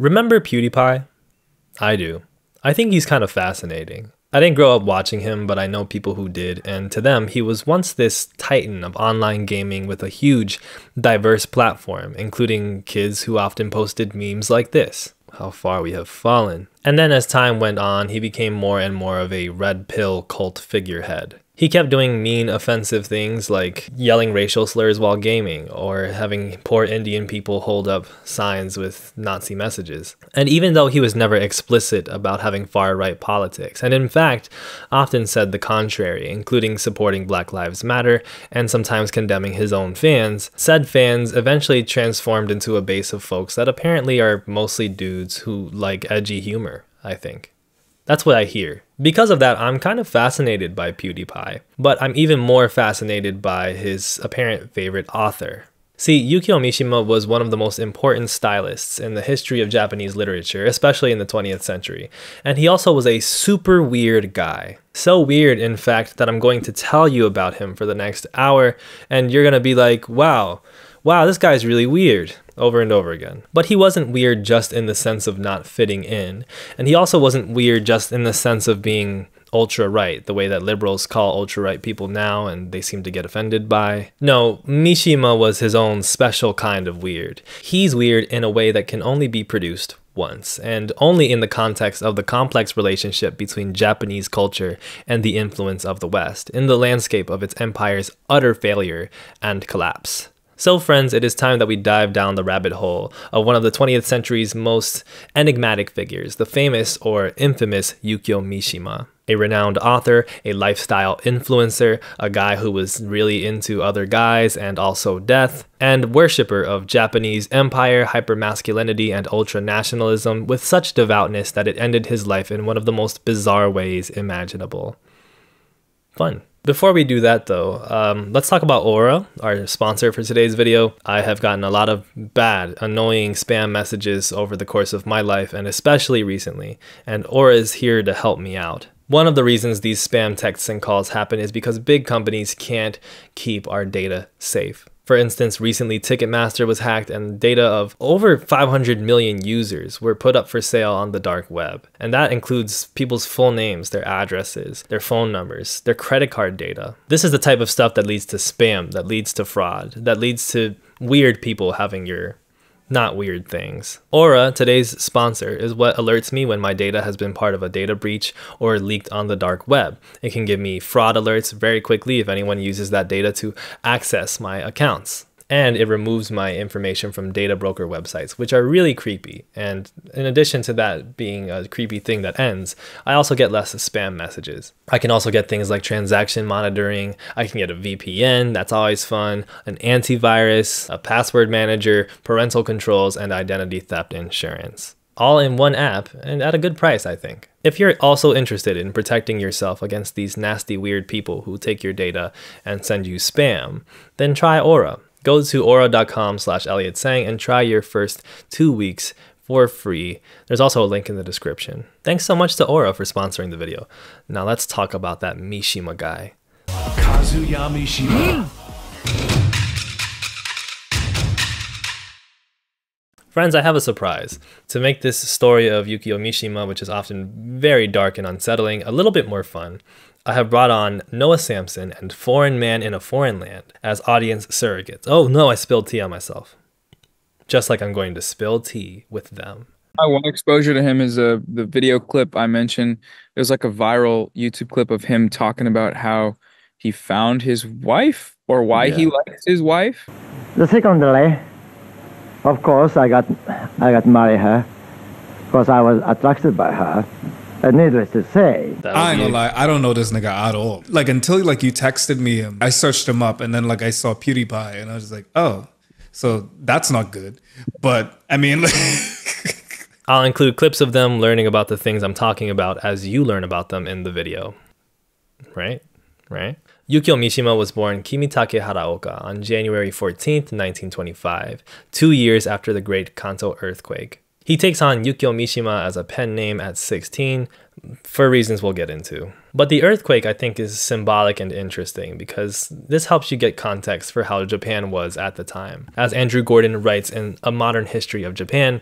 Remember PewDiePie? I do. I think he's kind of fascinating. I didn't grow up watching him, but I know people who did, and to them, he was once this titan of online gaming with a huge, diverse platform, including kids who often posted memes like this. How far we have fallen. And then as time went on, he became more and more of a red pill cult figurehead. He kept doing mean, offensive things like yelling racial slurs while gaming or having poor Indian people hold up signs with Nazi messages. And even though he was never explicit about having far right politics, and in fact often said the contrary, including supporting Black Lives Matter and sometimes condemning his own fans, said fans eventually transformed into a base of folks that apparently are mostly dudes who like edgy humor, I think. That's what I hear. Because of that, I'm kind of fascinated by PewDiePie, but I'm even more fascinated by his apparent favorite author. See, Yukio Mishima was one of the most important stylists in the history of Japanese literature, especially in the 20th century. And he also was a super weird guy. So weird, in fact, that I'm going to tell you about him for the next hour, and you're gonna be like, wow, wow, this guy's really weird over and over again. But he wasn't weird just in the sense of not fitting in. And he also wasn't weird just in the sense of being ultra right, the way that liberals call ultra right people now and they seem to get offended by. No, Mishima was his own special kind of weird. He's weird in a way that can only be produced once, and only in the context of the complex relationship between Japanese culture and the influence of the West, in the landscape of its empire's utter failure and collapse. So, friends, it is time that we dive down the rabbit hole of one of the 20th century's most enigmatic figures, the famous or infamous Yukio Mishima. A renowned author, a lifestyle influencer, a guy who was really into other guys and also death, and worshipper of Japanese empire, hypermasculinity, and ultra-nationalism with such devoutness that it ended his life in one of the most bizarre ways imaginable. Fun. Before we do that though, um, let's talk about Aura, our sponsor for today's video. I have gotten a lot of bad, annoying spam messages over the course of my life and especially recently, and Aura is here to help me out. One of the reasons these spam texts and calls happen is because big companies can't keep our data safe. For instance, recently Ticketmaster was hacked and data of over 500 million users were put up for sale on the dark web. And that includes people's full names, their addresses, their phone numbers, their credit card data. This is the type of stuff that leads to spam, that leads to fraud, that leads to weird people having your not weird things. Aura, today's sponsor, is what alerts me when my data has been part of a data breach or leaked on the dark web. It can give me fraud alerts very quickly if anyone uses that data to access my accounts and it removes my information from data broker websites, which are really creepy. And in addition to that being a creepy thing that ends, I also get less spam messages. I can also get things like transaction monitoring. I can get a VPN, that's always fun, an antivirus, a password manager, parental controls, and identity theft insurance all in one app and at a good price, I think. If you're also interested in protecting yourself against these nasty, weird people who take your data and send you spam, then try Aura. Go to aura.com slash Elliot Sang and try your first two weeks for free. There's also a link in the description. Thanks so much to Aura for sponsoring the video. Now let's talk about that Mishima guy. Kazuya Mishima. Friends, I have a surprise. To make this story of Yukio Mishima, which is often very dark and unsettling, a little bit more fun, I have brought on Noah Samsen and Foreign Man in a Foreign Land as audience surrogates. Oh no, I spilled tea on myself. Just like I'm going to spill tea with them. My one exposure to him is uh, the video clip I mentioned. It was like a viral YouTube clip of him talking about how he found his wife or why yeah. he likes his wife. The secondly, of course, I got I got married her because I was attracted by her. And needless to say, I ain't gonna lie, I don't know this nigga at all. Like until like you texted me him, I searched him up, and then like I saw PewDiePie, and I was like, oh, so that's not good. But I mean, I'll include clips of them learning about the things I'm talking about as you learn about them in the video. Right, right. Yukio Mishima was born Kimitake Hiraoka on January 14th, 1925, two years after the Great Kanto earthquake. He takes on Yukio Mishima as a pen name at 16 for reasons we'll get into. But the earthquake, I think, is symbolic and interesting because this helps you get context for how Japan was at the time. As Andrew Gordon writes in A Modern History of Japan,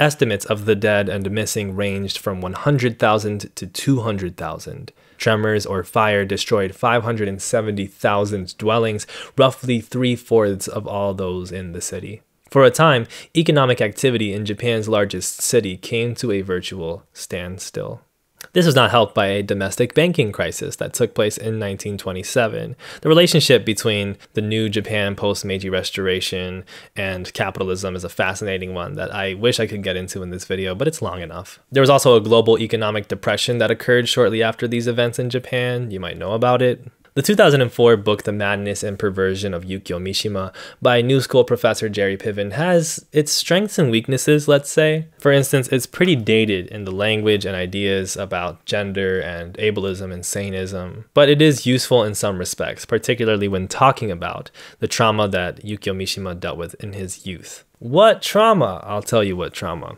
Estimates of the dead and missing ranged from 100,000 to 200,000. Tremors or fire destroyed 570,000 dwellings, roughly three fourths of all those in the city. For a time, economic activity in Japan's largest city came to a virtual standstill. This was not helped by a domestic banking crisis that took place in 1927. The relationship between the new Japan post Meiji Restoration and capitalism is a fascinating one that I wish I could get into in this video, but it's long enough. There was also a global economic depression that occurred shortly after these events in Japan. You might know about it. The 2004 book The Madness and Perversion of Yukio Mishima by New School professor Jerry Piven has its strengths and weaknesses, let's say. For instance, it's pretty dated in the language and ideas about gender and ableism and saneism, but it is useful in some respects, particularly when talking about the trauma that Yukio Mishima dealt with in his youth. What trauma? I'll tell you what trauma.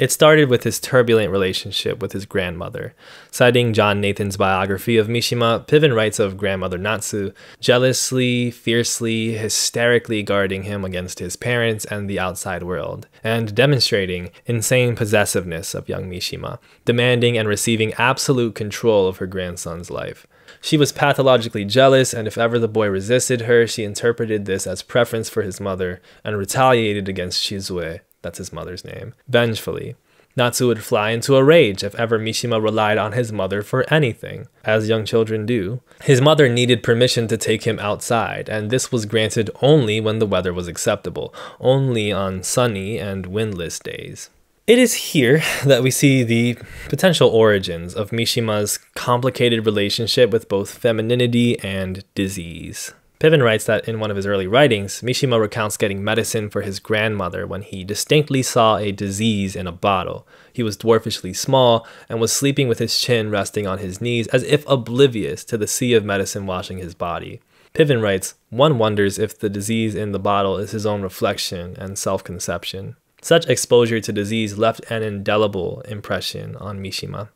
It started with his turbulent relationship with his grandmother. Citing John Nathan's biography of Mishima, Piven writes of grandmother Natsu jealously, fiercely, hysterically guarding him against his parents and the outside world, and demonstrating insane possessiveness of young Mishima, demanding and receiving absolute control of her grandson's life. She was pathologically jealous, and if ever the boy resisted her, she interpreted this as preference for his mother and retaliated against Shizue, that's his mother's name, vengefully. Natsu would fly into a rage if ever Mishima relied on his mother for anything, as young children do. His mother needed permission to take him outside, and this was granted only when the weather was acceptable, only on sunny and windless days. It is here that we see the potential origins of Mishima's complicated relationship with both femininity and disease. Piven writes that in one of his early writings, Mishima recounts getting medicine for his grandmother when he distinctly saw a disease in a bottle. He was dwarfishly small and was sleeping with his chin resting on his knees as if oblivious to the sea of medicine washing his body. Piven writes, one wonders if the disease in the bottle is his own reflection and self conception. Such exposure to disease left an indelible impression on Mishima.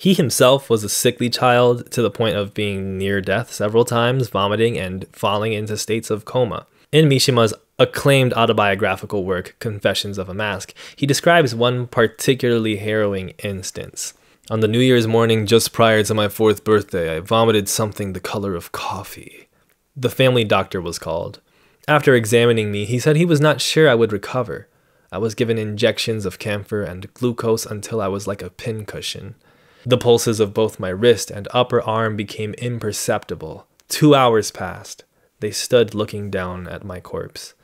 He himself was a sickly child to the point of being near death several times, vomiting, and falling into states of coma. In Mishima's acclaimed autobiographical work, Confessions of a Mask, he describes one particularly harrowing instance. On the New Year's morning just prior to my fourth birthday, I vomited something the color of coffee. The family doctor was called. After examining me, he said he was not sure I would recover. I was given injections of camphor and glucose until I was like a pincushion. The pulses of both my wrist and upper arm became imperceptible. Two hours passed. They stood looking down at my corpse.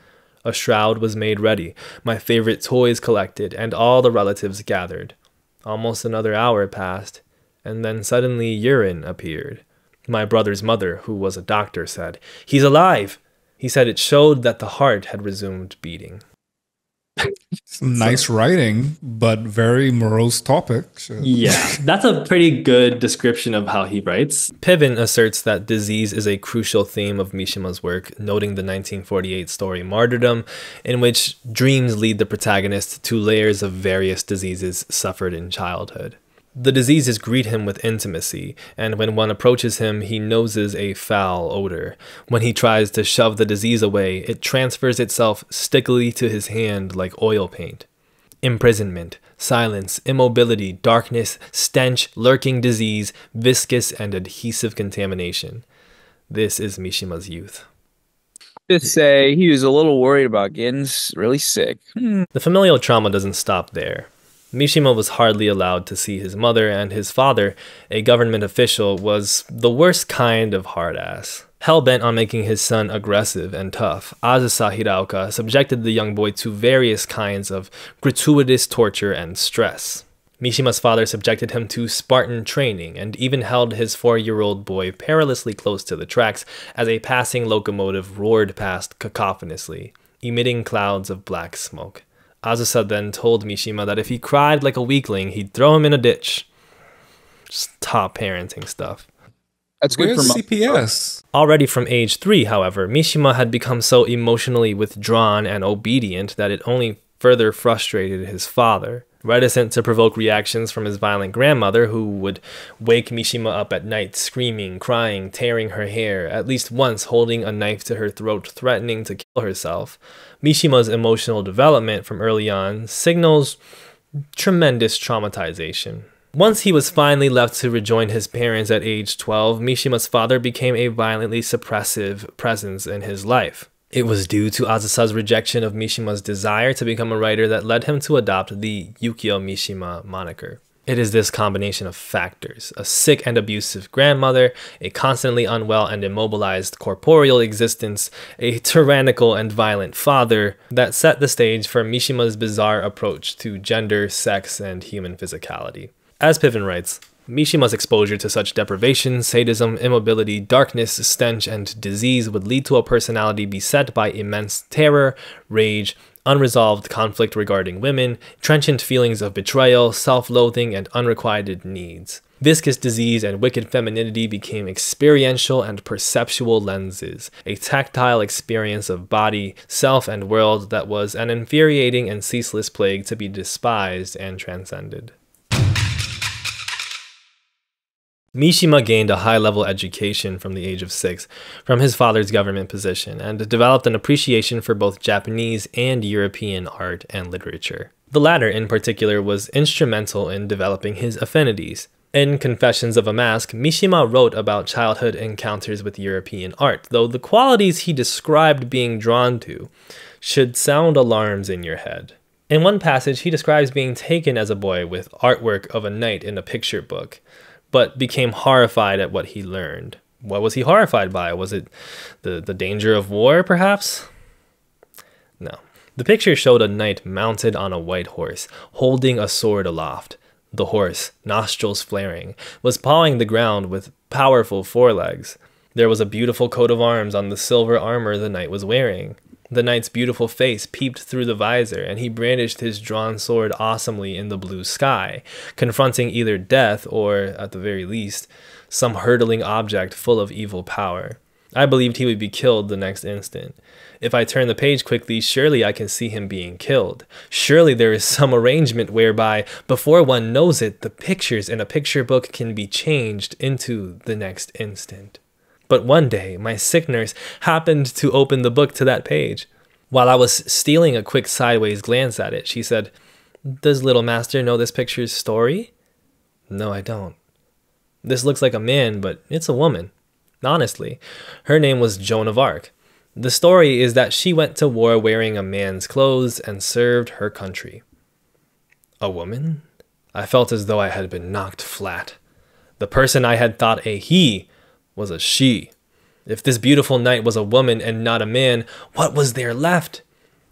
A shroud was made ready, my favorite toys collected, and all the relatives gathered. Almost another hour passed, and then suddenly urine appeared. My brother's mother, who was a doctor, said, He's alive! He said it showed that the heart had resumed beating. Some nice so, writing, but very morose topic. Yeah, that's a pretty good description of how he writes. Piven asserts that disease is a crucial theme of Mishima's work, noting the 1948 story Martyrdom, in which dreams lead the protagonist to layers of various diseases suffered in childhood. The diseases greet him with intimacy, and when one approaches him, he noses a foul odor. When he tries to shove the disease away, it transfers itself stickily to his hand like oil paint. Imprisonment, silence, immobility, darkness, stench, lurking disease, viscous and adhesive contamination. This is Mishima's youth. Just say he was a little worried about getting really sick. Hmm. The familial trauma doesn't stop there. Mishima was hardly allowed to see his mother, and his father, a government official, was the worst kind of hard ass. Hell bent on making his son aggressive and tough, Azusa Hiraoka subjected the young boy to various kinds of gratuitous torture and stress. Mishima's father subjected him to Spartan training and even held his four year old boy perilously close to the tracks as a passing locomotive roared past cacophonously, emitting clouds of black smoke. Azusa then told Mishima that if he cried like a weakling, he'd throw him in a ditch. Just top parenting stuff. That's good Where's for CPS. Already from age three, however, Mishima had become so emotionally withdrawn and obedient that it only further frustrated his father. Reticent to provoke reactions from his violent grandmother, who would wake Mishima up at night screaming, crying, tearing her hair, at least once holding a knife to her throat, threatening to kill herself, Mishima's emotional development from early on signals tremendous traumatization. Once he was finally left to rejoin his parents at age 12, Mishima's father became a violently suppressive presence in his life. It was due to Azusa's rejection of Mishima's desire to become a writer that led him to adopt the Yukio Mishima moniker. It is this combination of factors a sick and abusive grandmother, a constantly unwell and immobilized corporeal existence, a tyrannical and violent father that set the stage for Mishima's bizarre approach to gender, sex, and human physicality. As Piven writes, Mishima's exposure to such deprivation, sadism, immobility, darkness, stench, and disease would lead to a personality beset by immense terror, rage, unresolved conflict regarding women, trenchant feelings of betrayal, self loathing, and unrequited needs. Viscous disease and wicked femininity became experiential and perceptual lenses, a tactile experience of body, self, and world that was an infuriating and ceaseless plague to be despised and transcended. Mishima gained a high level education from the age of six from his father's government position and developed an appreciation for both Japanese and European art and literature. The latter, in particular, was instrumental in developing his affinities. In Confessions of a Mask, Mishima wrote about childhood encounters with European art, though the qualities he described being drawn to should sound alarms in your head. In one passage, he describes being taken as a boy with artwork of a knight in a picture book but became horrified at what he learned. What was he horrified by? Was it the, the danger of war, perhaps? No. The picture showed a knight mounted on a white horse, holding a sword aloft. The horse, nostrils flaring, was pawing the ground with powerful forelegs. There was a beautiful coat of arms on the silver armor the knight was wearing. The knight's beautiful face peeped through the visor, and he brandished his drawn sword awesomely in the blue sky, confronting either death or, at the very least, some hurtling object full of evil power. I believed he would be killed the next instant. If I turn the page quickly, surely I can see him being killed. Surely there is some arrangement whereby, before one knows it, the pictures in a picture book can be changed into the next instant. But one day, my sick nurse happened to open the book to that page. While I was stealing a quick sideways glance at it, she said, Does little master know this picture's story? No, I don't. This looks like a man, but it's a woman. Honestly, her name was Joan of Arc. The story is that she went to war wearing a man's clothes and served her country. A woman? I felt as though I had been knocked flat. The person I had thought a he was a she. If this beautiful knight was a woman and not a man, what was there left?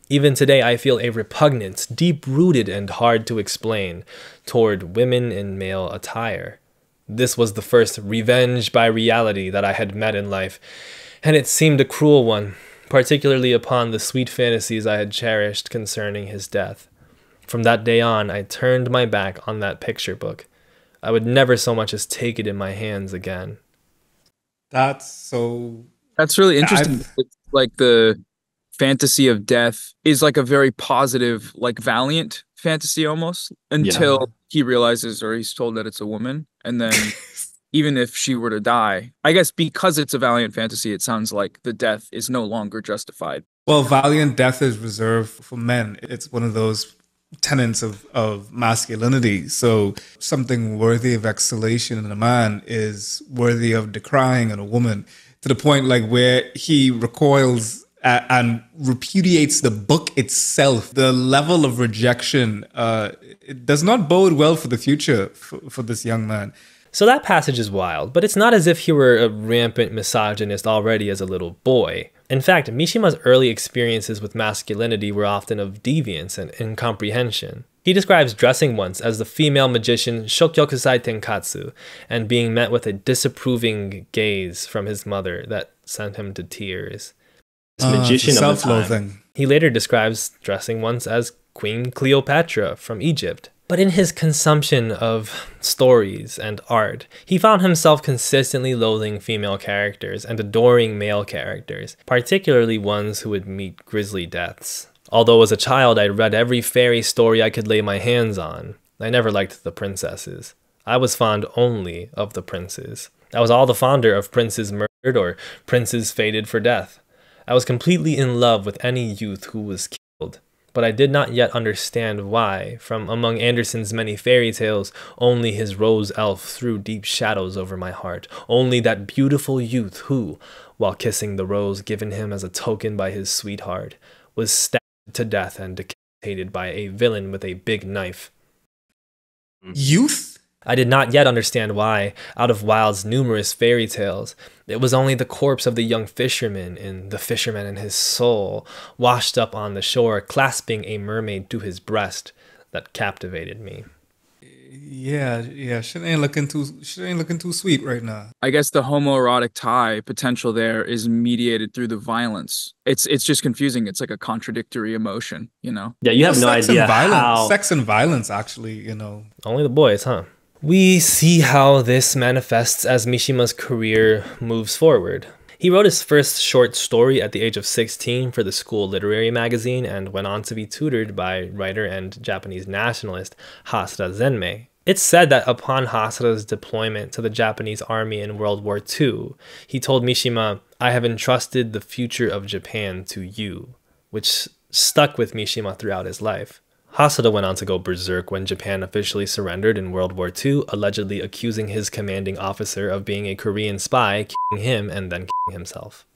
Even today, I feel a repugnance, deep rooted and hard to explain, toward women in male attire. This was the first revenge by reality that I had met in life, and it seemed a cruel one, particularly upon the sweet fantasies I had cherished concerning his death. From that day on, I turned my back on that picture book. I would never so much as take it in my hands again. That's so. That's really interesting. It's like the fantasy of death is like a very positive, like valiant fantasy almost until yeah. he realizes or he's told that it's a woman. And then even if she were to die, I guess because it's a valiant fantasy, it sounds like the death is no longer justified. Well, valiant death is reserved for men. It's one of those tenets of, of masculinity. So something worthy of exhalation in a man is worthy of decrying in a woman to the point like where he recoils and repudiates the book itself. The level of rejection uh, it does not bode well for the future for, for this young man. So that passage is wild, but it's not as if he were a rampant misogynist already as a little boy. In fact, Mishima's early experiences with masculinity were often of deviance and incomprehension. He describes dressing once as the female magician Shokyokusai Tenkatsu and being met with a disapproving gaze from his mother that sent him to tears. Uh, magician of the time. He later describes dressing once as Queen Cleopatra from Egypt. But in his consumption of stories and art, he found himself consistently loathing female characters and adoring male characters, particularly ones who would meet grisly deaths. Although as a child I read every fairy story I could lay my hands on, I never liked the princesses. I was fond only of the princes. I was all the fonder of princes murdered or princes fated for death. I was completely in love with any youth who was but I did not yet understand why, from among Andersen's many fairy tales, only his rose elf threw deep shadows over my heart, only that beautiful youth who, while kissing the rose given him as a token by his sweetheart, was stabbed to death and decapitated by a villain with a big knife. Youth? I did not yet understand why, out of Wilde's numerous fairy tales, it was only the corpse of the young fisherman and The Fisherman and His Soul, washed up on the shore, clasping a mermaid to his breast, that captivated me. Yeah, yeah, shit ain't looking too shit ain't looking too sweet right now. I guess the homoerotic tie potential there is mediated through the violence. It's it's just confusing. It's like a contradictory emotion, you know. Yeah, you have Well, no sex idea and violence, how. sex and violence actually, you know. Only the boys, huh? We see how this manifests as Mishima's career moves forward. He wrote his first short story at the age of 16 for the school literary magazine and went on to be tutored by writer and Japanese nationalist Hasuda Zenmei. It's said that upon Hasuda's deployment to the Japanese army in World War II, he told Mishima, I have entrusted the future of Japan to you, which stuck with Mishima throughout his life. Hasuda went on to go berserk when Japan officially surrendered in World War II, allegedly accusing his commanding officer of being a Korean spy, killing him and then killing himself.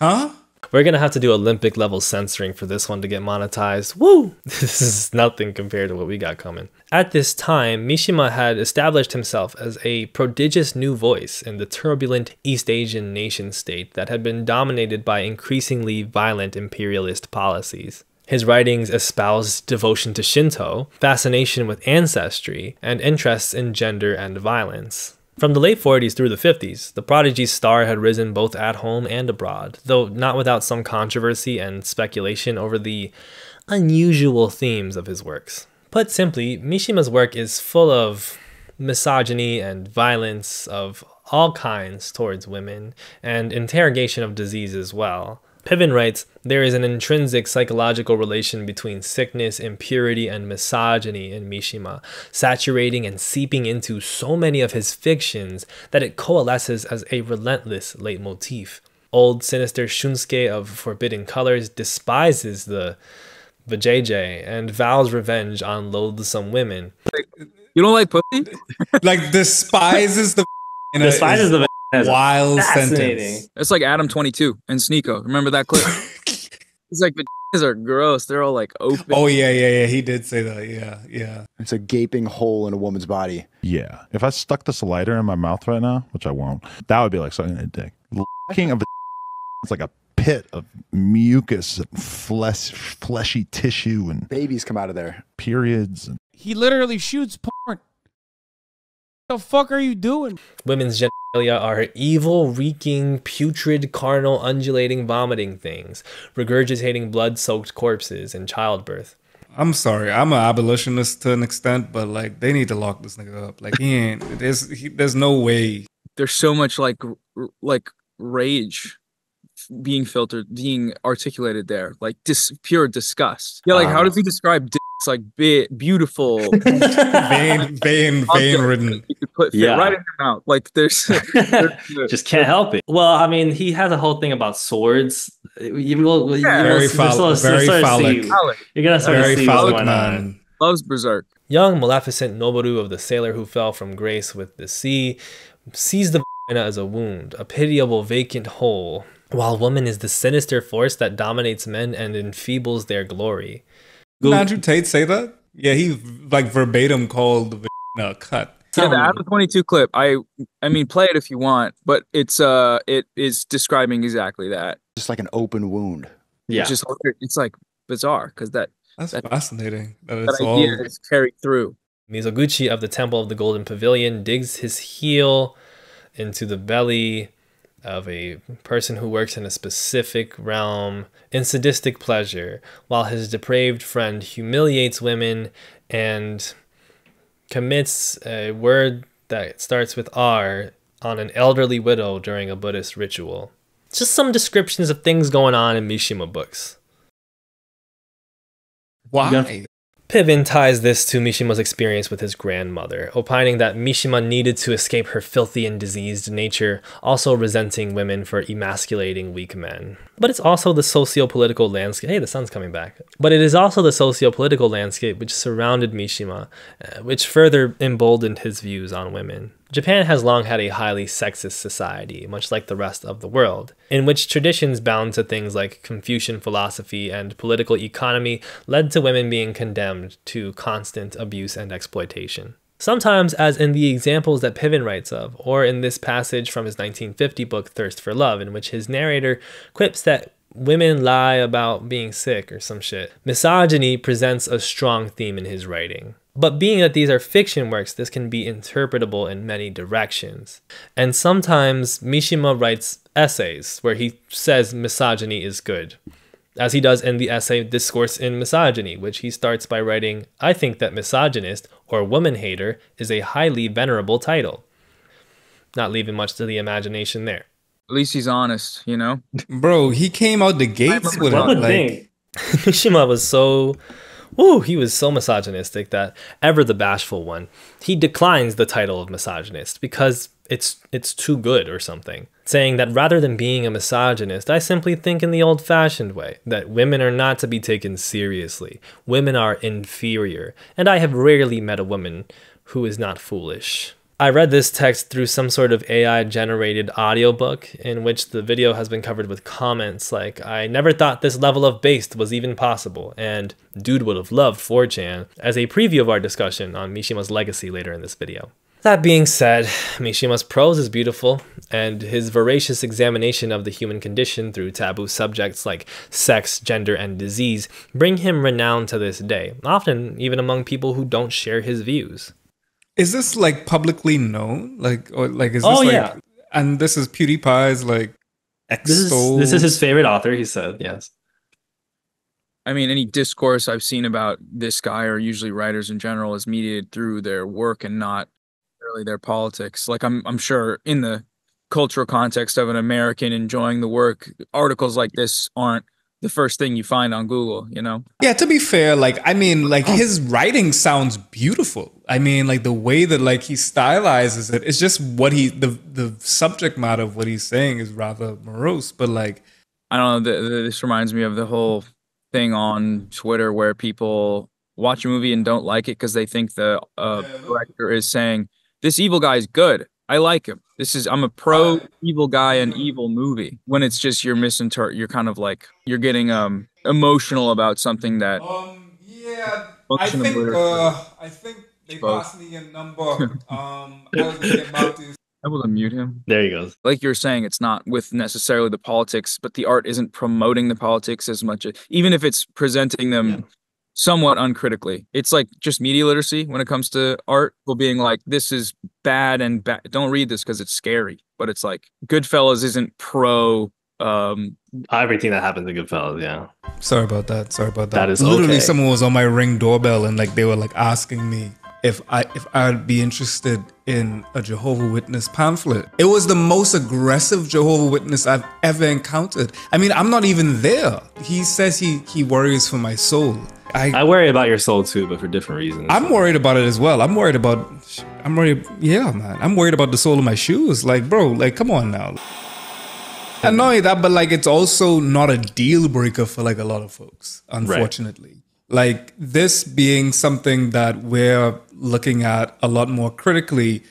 Huh? We're gonna have to do Olympic level censoring for this one to get monetized. Woo! This is nothing compared to what we got coming. At this time, Mishima had established himself as a prodigious new voice in the turbulent East Asian nation state that had been dominated by increasingly violent imperialist policies. His writings espoused devotion to Shinto, fascination with ancestry, and interests in gender and violence. From the late 40s through the 50s, the prodigy's star had risen both at home and abroad, though not without some controversy and speculation over the unusual themes of his works. Put simply, Mishima's work is full of misogyny and violence of all kinds towards women, and interrogation of disease as well. Piven writes, there is an intrinsic psychological relation between sickness, impurity, and misogyny in Mishima, saturating and seeping into so many of his fictions that it coalesces as a relentless leitmotif. Old sinister Shunsuke of Forbidden Colors despises the vajayjay and vows revenge on loathsome women. You don't like pussy? Like despises the in a- Despises is the a wild sentence. It's like Adam 22 and Sneako. Remember that clip? It's like the are gross. They're all like open. Oh yeah, yeah, yeah. He did say that. Yeah, yeah. It's a gaping hole in a woman's body. Yeah. If I stuck this lighter in my mouth right now, which I won't, that would be like sucking a dick. Licking of a it's like a pit of mucus and flesh, fleshy tissue and Babies come out of there. periods. And He literally shoots porn. The fuck are you doing? Women's genitalia are evil, reeking, putrid, carnal, undulating, vomiting things, regurgitating blood soaked corpses in childbirth. I'm sorry. I'm an abolitionist to an extent, but like they need to lock this nigga up. Like he ain't. There's he, there's no way. There's so much like r- like rage being filtered, being articulated there. Like dis- pure disgust. Yeah, like how does ah. he describe dicks like bi- beautiful, vain, vain, vein ridden. You could put fit Yeah. right in your mouth. Like there's, there's Just can't help it. Well, I mean, he has a whole thing about swords. You will, you Yeah. will- Very you'll phallic- start to very see- phallic. Alec You're gonna start to Very see what's phallic going on. man. loves Berserk. Young, Maleficent Noboru of the sailor who fell from grace with the sea sees the vagina as a wound, a pitiable vacant hole, while woman is the sinister force that dominates men and enfeebles their glory. Did Andrew Tate say that? Yeah, he like verbatim called the vagina cut. Yeah, the Tell me. Adam 22 clip. I I mean, play it if you want, but it's uh, it is describing exactly that. Just like an open wound. Yeah. It's just it's like bizarre because that That's That- fascinating. That that it's all. idea is carried through. Mizoguchi of the Temple of the Golden Pavilion digs his heel into the belly of a person who works in a specific realm in sadistic pleasure, while his depraved friend humiliates women and commits a word that starts with R on an elderly widow during a Buddhist ritual. Just some descriptions of things going on in Mishima books. Why? Piven ties this to Mishima's experience with his grandmother, opining that Mishima needed to escape her filthy and diseased nature, also resenting women for emasculating weak men. But it's also the socio-political landscape. Hey, the sun's coming back. But it is also the socio-political landscape which surrounded Mishima, uh, which further emboldened his views on women. Japan has long had a highly sexist society, much like the rest of the world, in which traditions bound to things like Confucian philosophy and political economy led to women being condemned to constant abuse and exploitation. Sometimes, as in the examples that Piven writes of, or in this passage from his 1950 book Thirst for Love, in which his narrator quips that women lie about being sick or some shit, misogyny presents a strong theme in his writing. But being that these are fiction works, this can be interpretable in many directions. And sometimes Mishima writes essays where he says misogyny is good, as he does in the essay Discourse in Misogyny, which he starts by writing, I think that misogynist or woman hater is a highly venerable title. Not leaving much to the imagination there. At least he's honest, you know? Bro, he came out the gates with One it. Like. Mishima was so Woo, he was so misogynistic that ever the bashful one, he declines the title of misogynist because it's it's too good or something. Saying that rather than being a misogynist, I simply think in the old-fashioned way that women are not to be taken seriously. Women are inferior, and I have rarely met a woman who is not foolish. I read this text through some sort of AI generated audiobook in which the video has been covered with comments like, I never thought this level of based was even possible, and dude would have loved 4chan, as a preview of our discussion on Mishima's legacy later in this video. That being said, Mishima's prose is beautiful, and his voracious examination of the human condition through taboo subjects like sex, gender, and disease bring him renown to this day, often even among people who don't share his views. Is this like publicly known? Like, or like, is this Oh, like, yeah. and this is PewDiePie's like This is this is his favorite author. He said yes. I mean, any discourse I've seen about this guy or usually writers in general is mediated through their work and not really their politics. Like I'm I'm sure in the cultural context of an American enjoying the work, articles like this aren't the first thing you find on Google, you know? Yeah, to be fair, like I mean, like oh. his writing sounds beautiful. I mean, like the way that like he stylizes it, it's just what he the the subject matter of what he's saying is rather morose, but like I don't know. th th this reminds me of the whole thing on Twitter where people watch a movie and don't like it because they think the uh, director is saying this evil guy is good. I like him. This is I'm a pro evil guy and evil movie. When it's just you're misinterpret, you're kind of like you're getting um emotional about something that um yeah, I think, uh, I think they Both. passed me a number. Um I was gonna get back to I will mute him. There he goes. Like you're saying, it's not with necessarily the politics, but the art isn't promoting the politics as much, even if it's presenting them somewhat uncritically. It's like just media literacy when it comes to art. People being like, "This is bad and bad. Don't read this because it's scary." But it's like Goodfellas isn't pro. Um, Everything that happens in Goodfellas, yeah. Sorry about that. Sorry about that. That is literally okay. someone was on my ring doorbell and like they were like asking me if I if I'd be interested in a Jehovah Witness pamphlet. It was the most aggressive Jehovah Witness I've ever encountered. I mean, I'm not even there. He says he he worries for my soul. I, I worry about your soul too, but for different reasons. I'm worried about it as well. I'm worried about I'm worried yeah, man. I'm worried about the sole of my shoes. Like, bro, like come on now. Not only that, but like it's also not a deal breaker for like a lot of folks, unfortunately. Like this being something that we're looking at a lot more critically.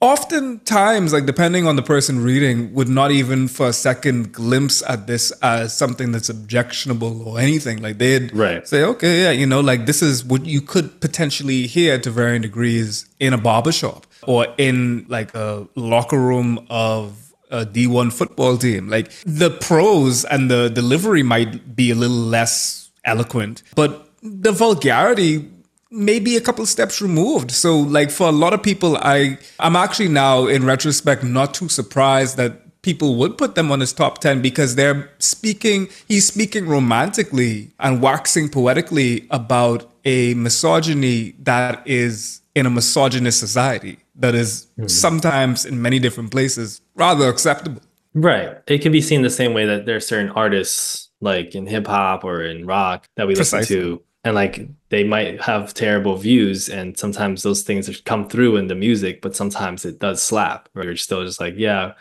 Oftentimes, like depending on the person reading, would not even for a second glimpse at this as something that's objectionable or anything. Like they'd Right. say, okay, yeah, you know, like this is what you could potentially hear to varying degrees in a barbershop or in like a locker room of a D1 football team. Like the pros and the delivery might be a little less eloquent, but the vulgarity maybe a couple steps removed. So like for a lot of people, I I'm actually now in retrospect not too surprised that people would put them on his top 10 because they're speaking he's speaking romantically and waxing poetically about a misogyny that is in a misogynist society that is hmm. sometimes in many different places rather acceptable. Right. It can be seen the same way that there are certain artists, like in hip hop or in rock, that we Precisely. listen to, and like they might have terrible views and sometimes those things come through in the music but sometimes it does slap or you're still just like yeah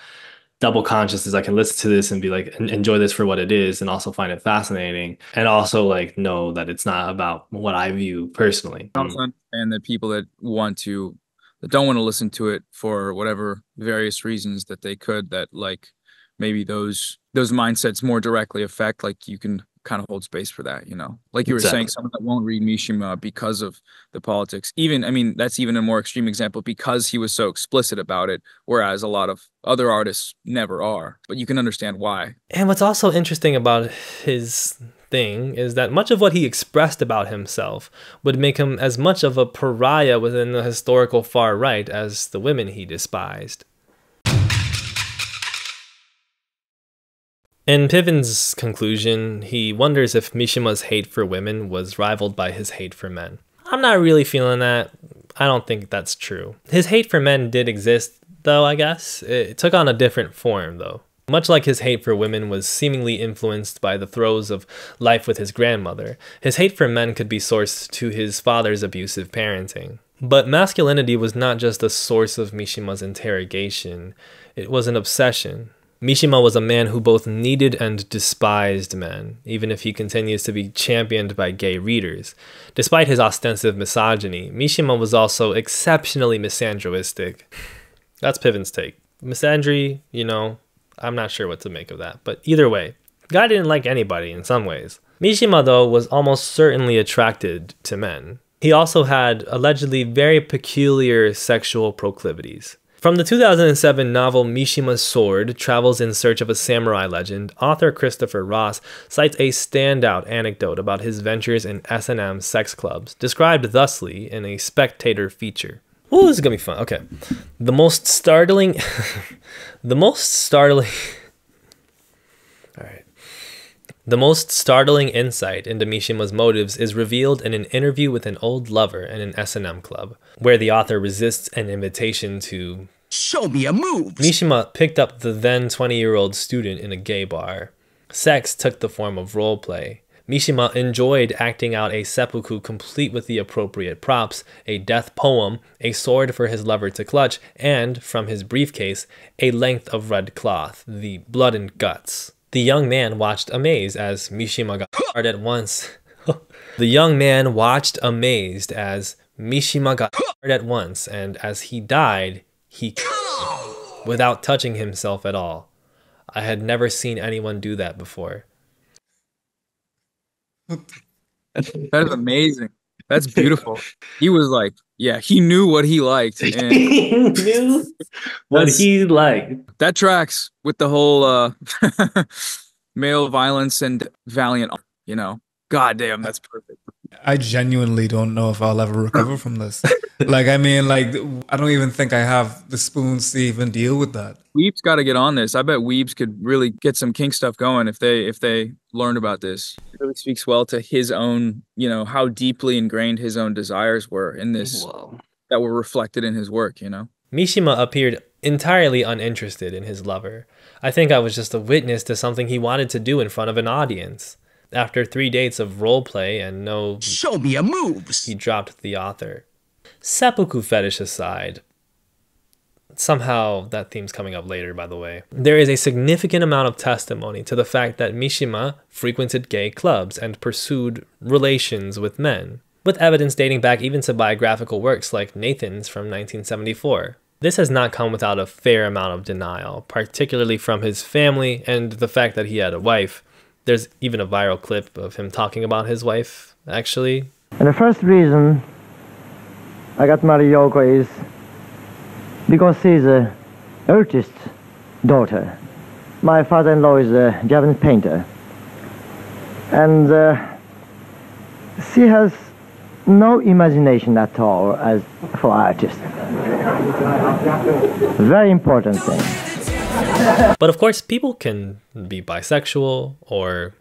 double conscious is I can listen to this and be like enjoy this for what it is and also find it fascinating and also like know that it's not about what I view personally. And the people that want to that don't want to listen to it for whatever various reasons that they could that like maybe those those mindsets more directly affect like you can kind of hold space for that, you know. Like you were exactly. saying, someone that won't read Mishima because of the politics. Even, I mean, that's even a more extreme example because he was so explicit about it, whereas a lot of other artists never are. But you can understand why. And what's also interesting about his thing is that much of what he expressed about himself would make him as much of a pariah within the historical far right as the women he despised. In Piven's conclusion, he wonders if Mishima's hate for women was rivaled by his hate for men. I'm not really feeling that. I don't think that's true. His hate for men did exist, though, I guess. It took on a different form, though. Much like his hate for women was seemingly influenced by the throes of life with his grandmother, his hate for men could be sourced to his father's abusive parenting. But masculinity was not just a source of Mishima's interrogation, it was an obsession. Mishima was a man who both needed and despised men, even if he continues to be championed by gay readers. Despite his ostensive misogyny, Mishima was also exceptionally misandroistic. That's Piven's take. Misandry, you know, I'm not sure what to make of that. But either way, Guy didn't like anybody in some ways. Mishima, though, was almost certainly attracted to men. He also had allegedly very peculiar sexual proclivities. From the 2007 novel Mishima's Sword Travels in Search of a Samurai Legend, author Christopher Ross cites a standout anecdote about his ventures in S&M sex clubs, described thusly in a spectator feature. Oh, this is gonna be fun. Okay. The most startling the most startling The most startling insight into Mishima's motives is revealed in an interview with an old lover in an S&M club, where the author resists an invitation to show me a move. Mishima picked up the then 20-year-old student in a gay bar. Sex took the form of role play. Mishima enjoyed acting out a seppuku complete with the appropriate props, a death poem, a sword for his lover to clutch, and, from his briefcase, a length of red cloth, the blood and guts. The young man watched amazed as Mishima got hard at once. the young man watched amazed as Mishima got hard at once, and as he died, he without touching himself at all. I had never seen anyone do that before. That is amazing. That's beautiful. He was like, yeah, he knew what he liked. And he knew what he liked. That tracks with the whole uh male violence and valiant, you know. God damn, that's perfect. I genuinely don't know if I'll ever recover from this. like, I mean, like, I don't even think I have the spoons to even deal with that. Weeb's got to get on this. I bet Weebs could really get some kink stuff going if they if they learned about this. It really speaks well to his own, you know, how deeply ingrained his own desires were in this Whoa. that were reflected in his work. You know, Mishima appeared entirely uninterested in his lover. I think I was just a witness to something he wanted to do in front of an audience. After three dates of role play and no show me a moves, he dropped the author. Seppuku fetish aside, somehow that theme's coming up later, by the way. There is a significant amount of testimony to the fact that Mishima frequented gay clubs and pursued relations with men, with evidence dating back even to biographical works like Nathan's from 1974. This has not come without a fair amount of denial, particularly from his family and the fact that he had a wife, there's even a viral clip of him talking about his wife, actually. And the first reason I got married Yoko is because she's a artist's daughter. My father-in-law is a Japanese painter. And uh, she has no imagination at all as for artists. Very important thing. but of course, people can be bisexual or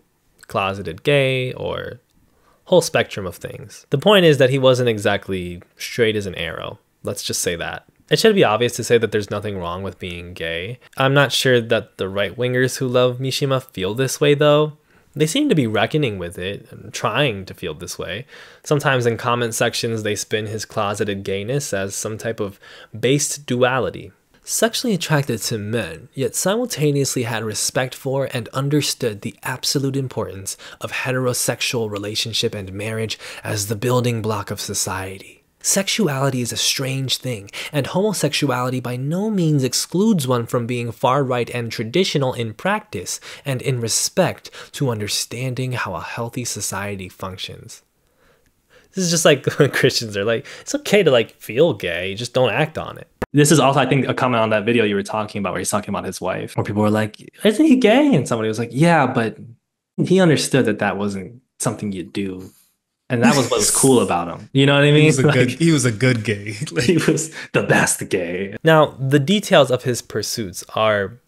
closeted gay or whole spectrum of things. The point is that he wasn't exactly straight as an arrow. Let's just say that. It should be obvious to say that there's nothing wrong with being gay. I'm not sure that the right wingers who love Mishima feel this way though. They seem to be reckoning with it and trying to feel this way. Sometimes in comment sections, they spin his closeted gayness as some type of based duality. Sexually attracted to men, yet simultaneously had respect for and understood the absolute importance of heterosexual relationship and marriage as the building block of society. Sexuality is a strange thing, and homosexuality by no means excludes one from being far right and traditional in practice and in respect to understanding how a healthy society functions. This is just like Christians are like, it's okay to like feel gay, just don't act on it. This is also, I think, a comment on that video you were talking about where he's talking about his wife, where people were like, isn't he gay? And somebody was like, yeah, but he understood that that wasn't something you do and that was what was cool about him. You know what I mean? He was a, Like, good, he was a good gay. he was the best gay. Now, the details of his pursuits are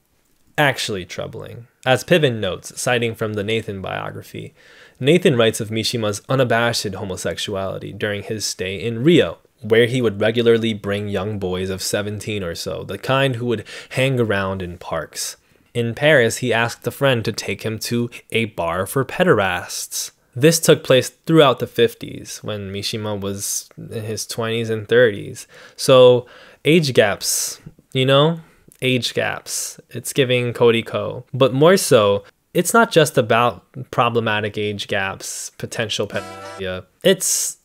actually troubling. As Piven notes, citing from the Nathan biography, Nathan writes of Mishima's unabashed homosexuality during his stay in Rio, where he would regularly bring young boys of 17 or so, the kind who would hang around in parks. In Paris, he asked a friend to take him to a bar for pederasts. This took place throughout the 50s when Mishima was in his 20s and 30s. So, age gaps, you know? Age gaps. It's giving Cody Ko. But more so, it's not just about problematic age gaps, potential pedophilia. It's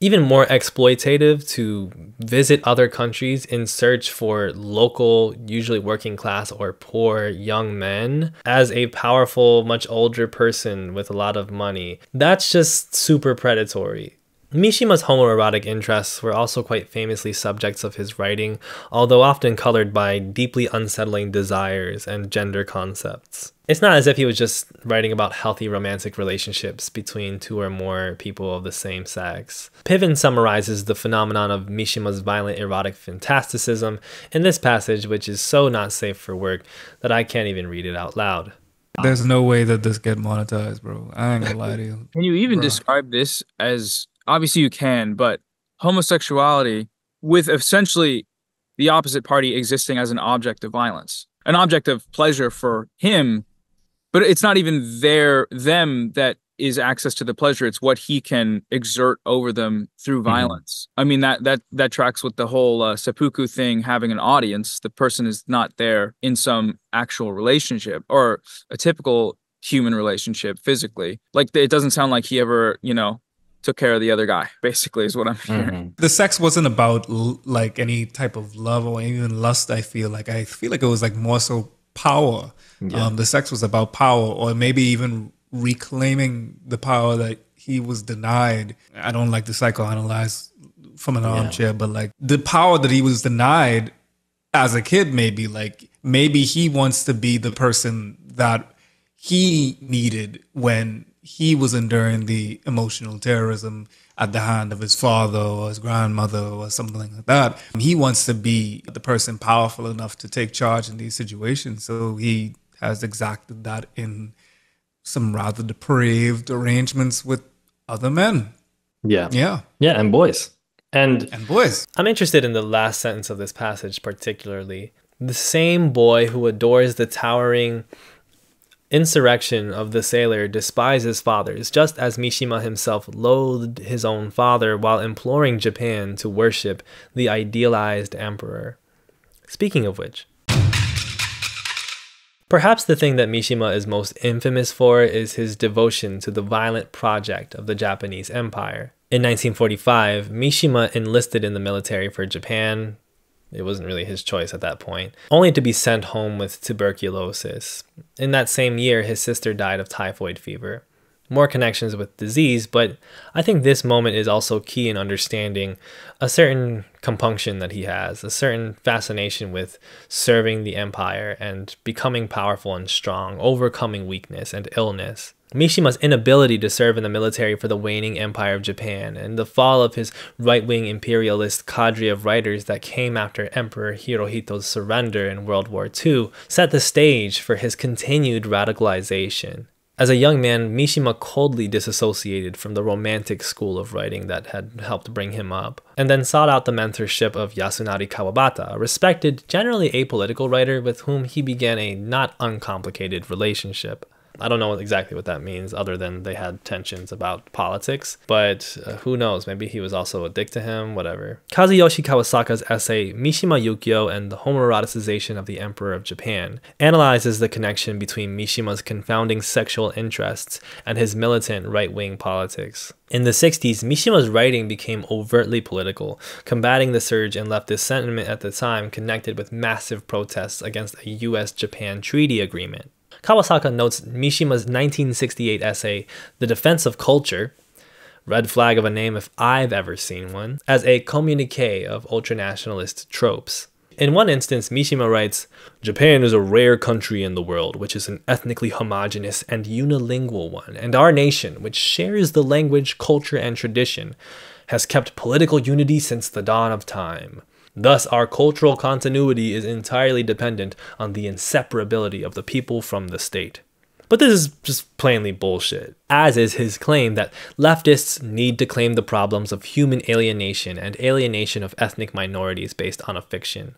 even more exploitative to visit other countries in search for local, usually working class or poor young men as a powerful, much older person with a lot of money. That's just super predatory. Mishima's homoerotic interests were also quite famously subjects of his writing, although often colored by deeply unsettling desires and gender concepts. It's not as if he was just writing about healthy romantic relationships between two or more people of the same sex. Piven summarizes the phenomenon of Mishima's violent erotic fantasticism in this passage, which is so not safe for work that I can't even read it out loud. There's no way that this get monetized, bro. I ain't gonna lie to you. Can you even Bruh. describe this as obviously you can, but homosexuality with essentially the opposite party existing as an object of violence, an object of pleasure for him, but it's not even their them that is access to the pleasure. It's what he can exert over them through violence. I mean that that that tracks with the whole uh, seppuku thing, having an audience. The person is not there in some actual relationship or a typical human relationship physically. Like it doesn't sound like he ever, you know, took care of the other guy. Basically, is what I'm hearing. The sex wasn't about l- like any type of love or even lust. I feel like I feel like it was like more so power. Um, the sex was about power, or maybe even reclaiming the power that he was denied. I don't like to psychoanalyze from an armchair, but like the power that he was denied as a kid, maybe like maybe he wants to be the person that he needed when he was enduring the emotional terrorism at the hand of his father or his grandmother or something like that. He wants to be the person powerful enough to take charge in these situations. So he has exacted that in some rather depraved arrangements with other men. Yeah. Yeah. Yeah, and boys. And And boys. I'm interested in the last sentence of this passage particularly. The same boy who adores the towering insurrection of the sailor despises fathers, just as Mishima himself loathed his own father while imploring Japan to worship the idealized emperor. Speaking of which, Perhaps the thing that Mishima is most infamous for is his devotion to the violent project of the Japanese Empire. In 1945, Mishima enlisted in the military for Japan. It wasn't really his choice at that point, only to be sent home with tuberculosis. In that same year, his sister died of typhoid fever. More connections with disease, but I think this moment is also key in understanding a certain compunction that he has, a certain fascination with serving the empire and becoming powerful and strong, overcoming weakness and illness. Mishima's inability to serve in the military for the waning empire of Japan and the fall of his right wing imperialist cadre of writers that came after Emperor Hirohito's surrender in World War II set the stage for his continued radicalization. As a young man, Mishima coldly disassociated from the romantic school of writing that had helped bring him up, and then sought out the mentorship of Yasunari Kawabata, a respected, generally apolitical writer with whom he began a not uncomplicated relationship. I don't know exactly what that means, other than they had tensions about politics. But uh, who knows? Maybe he was also a dick to him, whatever. Kazuyoshi Kawasaka's essay, Mishima Yukio and the Homoeroticization of the Emperor of Japan, analyzes the connection between Mishima's confounding sexual interests and his militant right wing politics. In the 60s, Mishima's writing became overtly political, combating the surge in leftist sentiment at the time connected with massive protests against a US Japan treaty agreement. Kawasaka notes Mishima's 1968 essay, The Defense of Culture, red flag of a name if I've ever seen one, as a communique of ultranationalist tropes. In one instance, Mishima writes, Japan is a rare country in the world, which is an ethnically homogeneous and unilingual one, and our nation, which shares the language, culture, and tradition, has kept political unity since the dawn of time. Thus, our cultural continuity is entirely dependent on the inseparability of the people from the state. But this is just plainly bullshit, as is his claim that leftists need to claim the problems of human alienation and alienation of ethnic minorities based on a fiction.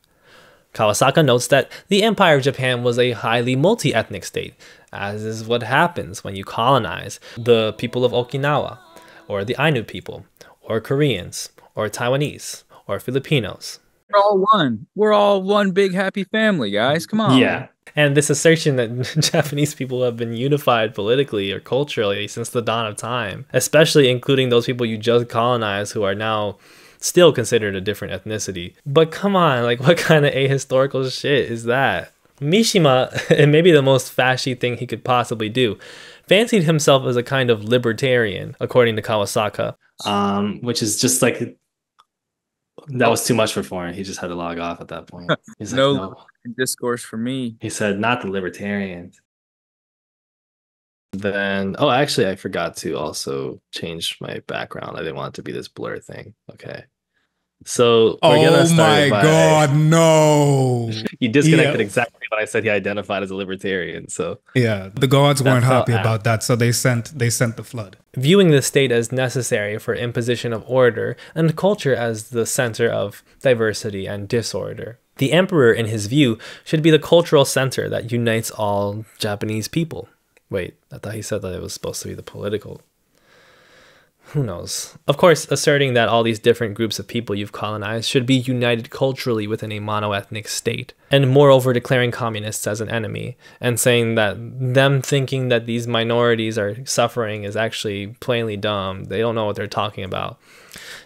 Kawasaka notes that the Empire of Japan was a highly multi ethnic state, as is what happens when you colonize the people of Okinawa, or the Ainu people, or Koreans, or Taiwanese, or Filipinos. We're all one. We're all one big happy family, guys. Come on. Yeah. And this assertion that Japanese people have been unified politically or culturally since the dawn of time, especially including those people you just colonized who are now still considered a different ethnicity. But come on, like what kind of ahistorical shit is that? Mishima, and maybe the most fashy thing he could possibly do, fancied himself as a kind of libertarian, according to Kawasaka. Um, which is just like that was too much for foreign. He just had to log off at that point. He's like, no, no. discourse for me. He said, not the libertarians. Then, oh, actually, I forgot to also change my background. I didn't want it to be this blur thing. Okay. So we're oh gonna start my by- god, no. You disconnected Yeah. exactly when I said he identified as a libertarian. So Yeah, the gods weren't happy about that, so they sent they sent the flood. viewing the state as necessary for imposition of order and culture as the center of diversity and disorder. The emperor, in his view, should be the cultural center that unites all Japanese people. Wait, I thought he said that it was supposed to be the political. Who knows? Of course, asserting that all these different groups of people you've colonized should be united culturally within a monoethnic state, and moreover declaring communists as an enemy, and saying that them thinking that these minorities are suffering is actually plainly dumb. They don't know what they're talking about.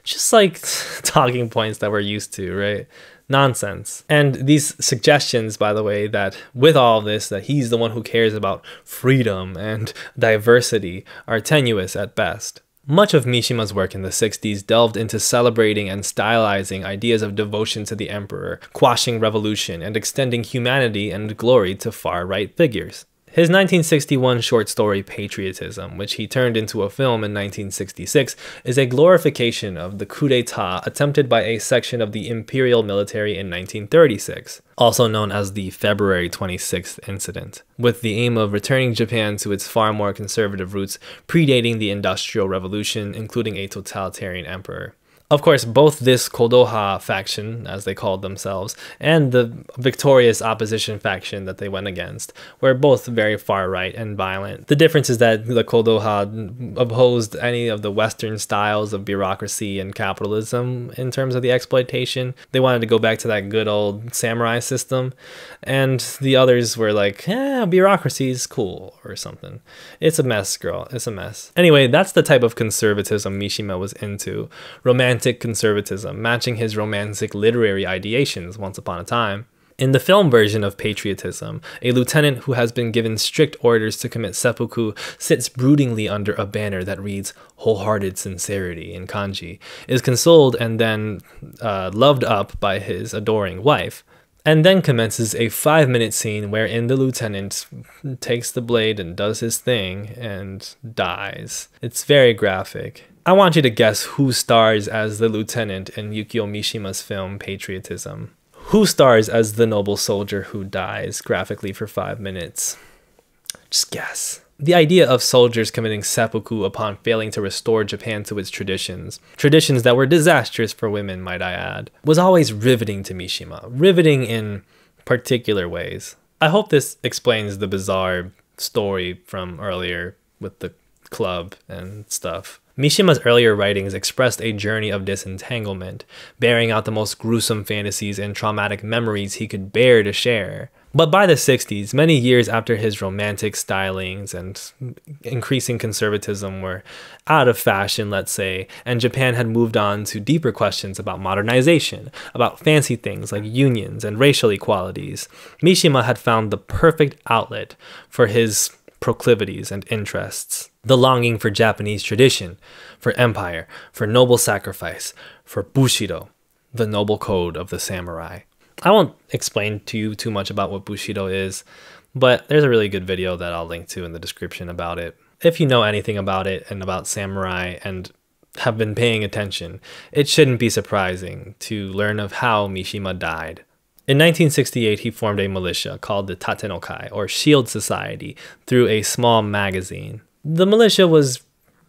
Just like talking points that we're used to, right? Nonsense. And these suggestions, by the way, that with all this, that he's the one who cares about freedom and diversity are tenuous at best. Much of Mishima's work in the 60s delved into celebrating and stylizing ideas of devotion to the emperor, quashing revolution, and extending humanity and glory to far right figures. His 1961 short story Patriotism, which he turned into a film in 1966, is a glorification of the coup d'etat attempted by a section of the imperial military in 1936, also known as the February 26th incident, with the aim of returning Japan to its far more conservative roots predating the Industrial Revolution, including a totalitarian emperor. Of course, both this Kodoha faction, as they called themselves, and the victorious opposition faction that they went against were both very far right and violent. The difference is that the Kodoha opposed any of the Western styles of bureaucracy and capitalism in terms of the exploitation. They wanted to go back to that good old samurai system, and the others were like, eh, bureaucracy is cool or something. It's a mess, girl. It's a mess. Anyway, that's the type of conservatism Mishima was into. Romantic conservatism, matching his romantic literary ideations once upon a time. In the film version of Patriotism, a lieutenant who has been given strict orders to commit seppuku sits broodingly under a banner that reads wholehearted sincerity in kanji, is consoled and then uh, loved up by his adoring wife. And then commences a five minute scene wherein the lieutenant takes the blade and does his thing and dies. It's very graphic. I want you to guess who stars as the lieutenant in Yukio Mishima's film Patriotism. Who stars as the noble soldier who dies graphically for five minutes? Just guess. The idea of soldiers committing seppuku upon failing to restore Japan to its traditions, traditions that were disastrous for women, might I add, was always riveting to Mishima, riveting in particular ways. I hope this explains the bizarre story from earlier with the club and stuff. Mishima's earlier writings expressed a journey of disentanglement, bearing out the most gruesome fantasies and traumatic memories he could bear to share. But by the 60s, many years after his romantic stylings and increasing conservatism were out of fashion, let's say, and Japan had moved on to deeper questions about modernization, about fancy things like unions and racial equalities, Mishima had found the perfect outlet for his proclivities and interests. The longing for Japanese tradition, for empire, for noble sacrifice, for Bushido, the noble code of the samurai. I won't explain to you too much about what Bushido is, but there's a really good video that I'll link to in the description about it. If you know anything about it and about samurai and have been paying attention, it shouldn't be surprising to learn of how Mishima died. In 1968, he formed a militia called the Tatenokai, or Shield Society, through a small magazine. The militia was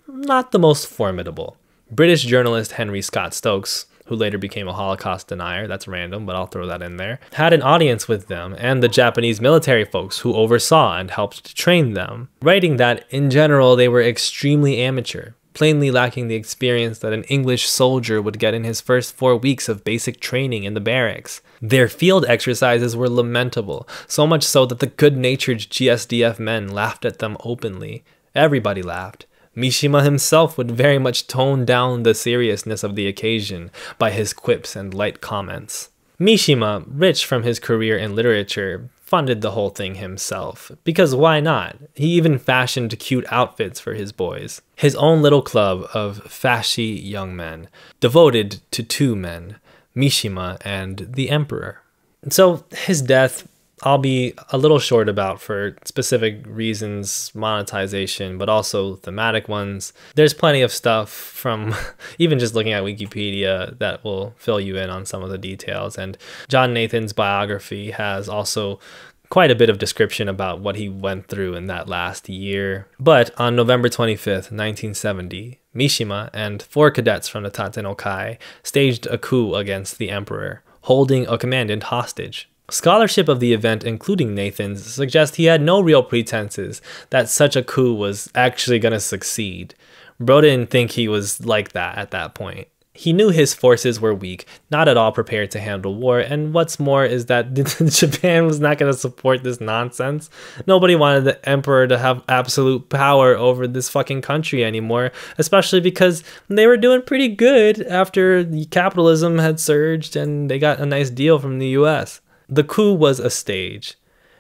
not the most formidable. British journalist Henry Scott Stokes, who later became a Holocaust denier, that's random, but I'll throw that in there, had an audience with them and the Japanese military folks who oversaw and helped to train them, writing that in general they were extremely amateur, plainly lacking the experience that an English soldier would get in his first four weeks of basic training in the barracks. Their field exercises were lamentable, so much so that the good natured GSDF men laughed at them openly. Everybody laughed. Mishima himself would very much tone down the seriousness of the occasion by his quips and light comments. Mishima, rich from his career in literature, funded the whole thing himself. Because why not? He even fashioned cute outfits for his boys. His own little club of fashy young men, devoted to two men, Mishima and the Emperor. So his death I'll be a little short about for specific reasons, monetization, but also thematic ones. There's plenty of stuff from even just looking at Wikipedia that will fill you in on some of the details. And John Nathan's biography has also quite a bit of description about what he went through in that last year. But on November 25th, 1970, Mishima and four cadets from the Tatenokai staged a coup against the emperor, holding a commandant hostage. Scholarship of the event, including Nathan's, suggests he had no real pretenses that such a coup was actually going to succeed. Bro didn't think he was like that at that point. He knew his forces were weak, not at all prepared to handle war, and what's more is that Japan was not going to support this nonsense. Nobody wanted the emperor to have absolute power over this fucking country anymore, especially because they were doing pretty good after capitalism had surged and they got a nice deal from the US. The coup was a stage.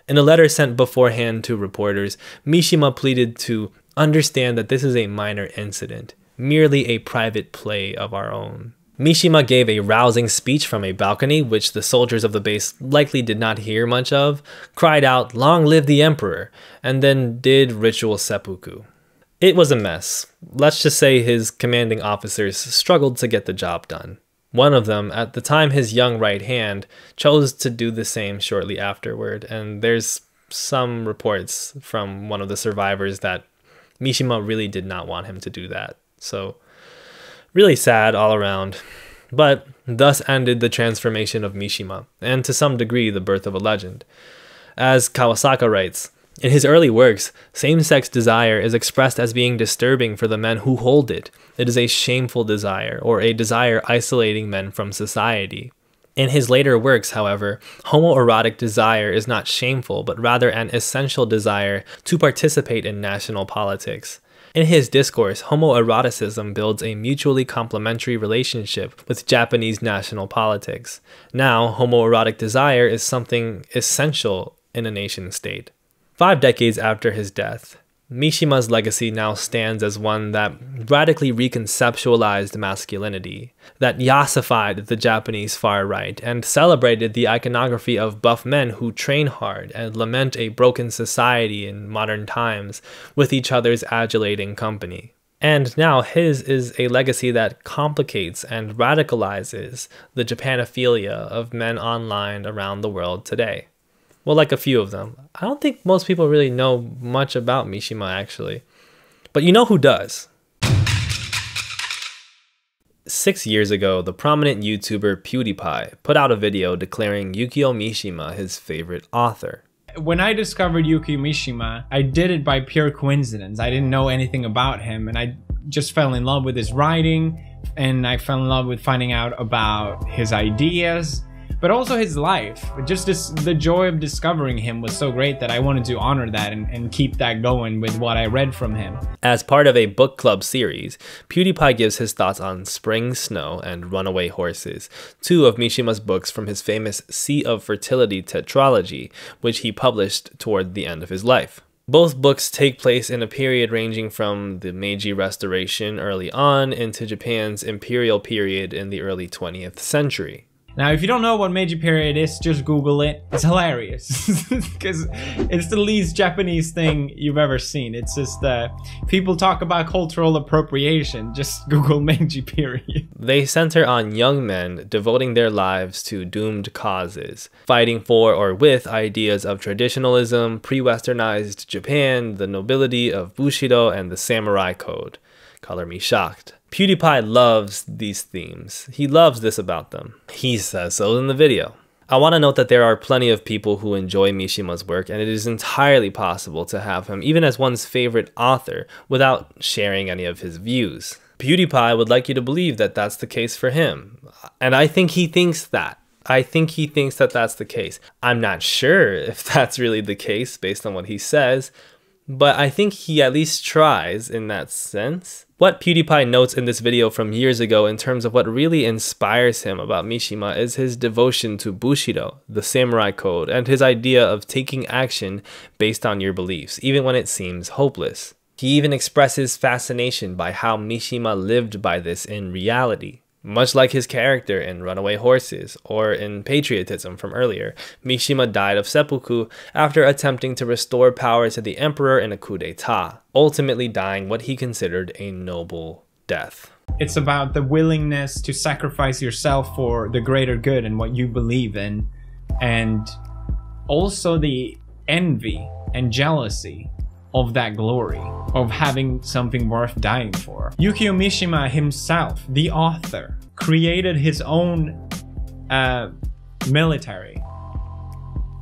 In a letter sent beforehand to reporters, Mishima pleaded to understand that this is a minor incident, merely a private play of our own. Mishima gave a rousing speech from a balcony, which the soldiers of the base likely did not hear much of, cried out, Long live the Emperor, and then did ritual seppuku. It was a mess. Let's just say his commanding officers struggled to get the job done. One of them, at the time his young right hand, chose to do the same shortly afterward, and there's some reports from one of the survivors that Mishima really did not want him to do that. So, really sad all around. But thus ended the transformation of Mishima, and to some degree the birth of a legend. As Kawasaka writes, in his early works, same sex desire is expressed as being disturbing for the men who hold it. It is a shameful desire, or a desire isolating men from society. In his later works, however, homoerotic desire is not shameful, but rather an essential desire to participate in national politics. In his discourse, homoeroticism builds a mutually complementary relationship with Japanese national politics. Now, homoerotic desire is something essential in a nation state. Five decades after his death, Mishima's legacy now stands as one that radically reconceptualized masculinity, that yassified the Japanese far right, and celebrated the iconography of buff men who train hard and lament a broken society in modern times with each other's adulating company. And now his is a legacy that complicates and radicalizes the Japanophilia of men online around the world today. Well, like a few of them. I don't think most people really know much about Mishima actually. But you know who does? Six years ago, the prominent YouTuber PewDiePie put out a video declaring Yukio Mishima his favorite author. when I discovered Yukio Mishima, I did it by pure coincidence. I didn't know anything about him, and I just fell in love with his writing, and I fell in love with finding out about his ideas but also his life. Just this, the joy of discovering him was so great that I wanted to honor that and, and keep that going with what I read from him. As part of a book club series, PewDiePie gives his thoughts on Spring Snow and Runaway Horses, two of Mishima's books from his famous Sea of Fertility tetralogy, which he published toward the end of his life. Both books take place in a period ranging from the Meiji Restoration early on into Japan's imperial period in the early 20th century. Now, if you don't know what Meiji period is, just Google it. It's hilarious because it's the least Japanese thing you've ever seen. It's just uh, people talk about cultural appropriation. Just Google Meiji period. They center on young men devoting their lives to doomed causes, fighting for or with ideas of traditionalism, pre-westernized Japan, the nobility of Bushido, and the samurai code. Color me shocked. PewDiePie loves these themes. He loves this about them. He says so in the video. I want to note that there are plenty of people who enjoy Mishima's work, and it is entirely possible to have him even as one's favorite author without sharing any of his views. PewDiePie would like you to believe that that's the case for him, and I think he thinks that. I think he thinks that that's the case. I'm not sure if that's really the case based on what he says, but I think he at least tries in that sense. What PewDiePie notes in this video from years ago in terms of what really inspires him about Mishima is his devotion to Bushido, the samurai code, and his idea of taking action based on your beliefs, even when it seems hopeless. He even expresses fascination by how Mishima lived by this in reality. Much like his character in Runaway Horses or in Patriotism from earlier, Mishima died of seppuku after attempting to restore power to the emperor in a coup d'etat, ultimately dying what he considered a noble death. It's about the willingness to sacrifice yourself for the greater good and what you believe in, and also the envy and jealousy of that glory, of having something worth dying for. Yukio Mishima himself, the author, created his own uh, military,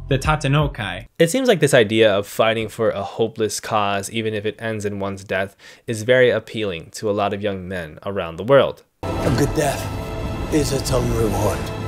the Tatenokai. It seems like this idea of fighting for a hopeless cause, even if it ends in one's death, is very appealing to a lot of young men around the world. A good death is its own reward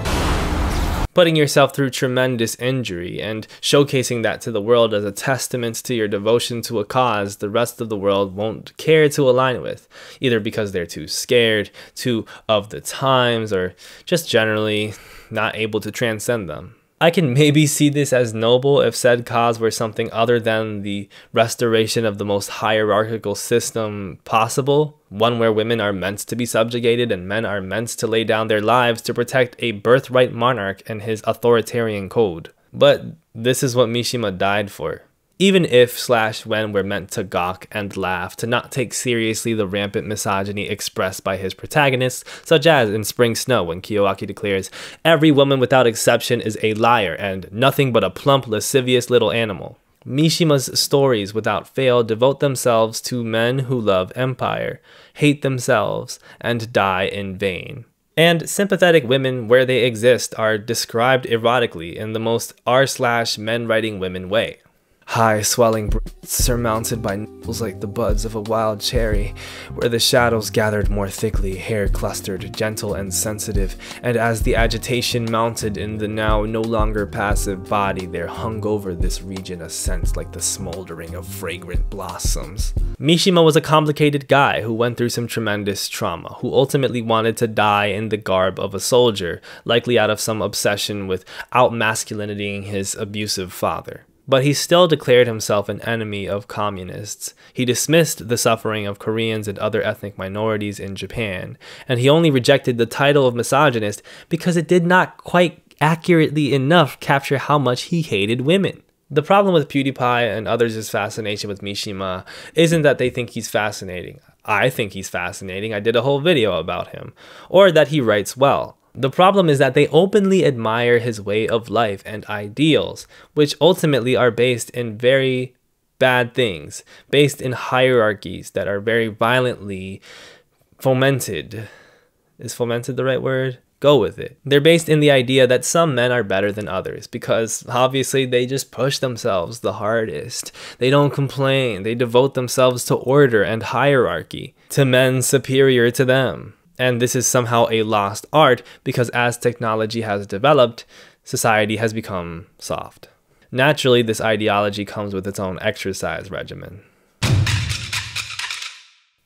putting yourself through tremendous injury and showcasing that to the world as a testament to your devotion to a cause the rest of the world won't care to align with, either because they're too scared, too of the times, or just generally not able to transcend them. I can maybe see this as noble if said cause were something other than the restoration of the most hierarchical system possible, one where women are meant to be subjugated and men are meant to lay down their lives to protect a birthright monarch and his authoritarian code. But this is what Mishima died for even if slash when we're meant to gawk and laugh, to not take seriously the rampant misogyny expressed by his protagonists, such as in Spring Snow when Kiyoaki declares, Every woman without exception is a liar and nothing but a plump, lascivious little animal. Mishima's stories without fail devote themselves to men who love empire, hate themselves, and die in vain. And sympathetic women where they exist are described erotically in the most r slash men writing women way. High swelling breasts surmounted by nipples like the buds of a wild cherry, where the shadows gathered more thickly, hair clustered, gentle and sensitive, and as the agitation mounted in the now no longer passive body, there hung over this region a scent like the smoldering of fragrant blossoms. Mishima was a complicated guy who went through some tremendous trauma, who ultimately wanted to die in the garb of a soldier, likely out of some obsession with outmasculinating his abusive father. But he still declared himself an enemy of communists. He dismissed the suffering of Koreans and other ethnic minorities in Japan, and he only rejected the title of misogynist because it did not quite accurately enough capture how much he hated women. The problem with PewDiePie and others' fascination with Mishima isn't that they think he's fascinating. I think he's fascinating. I did a whole video about him. Or that he writes well. The problem is that they openly admire his way of life and ideals, which ultimately are based in very bad things, based in hierarchies that are very violently fomented. Is fomented the right word? go with it. They're based in the idea that some men are better than others because obviously they just push themselves the hardest. They don't complain, they devote themselves to order and hierarchy, to men superior to them. And this is somehow a lost art because as technology has developed, society has become soft. Naturally, this ideology comes with its own exercise regimen.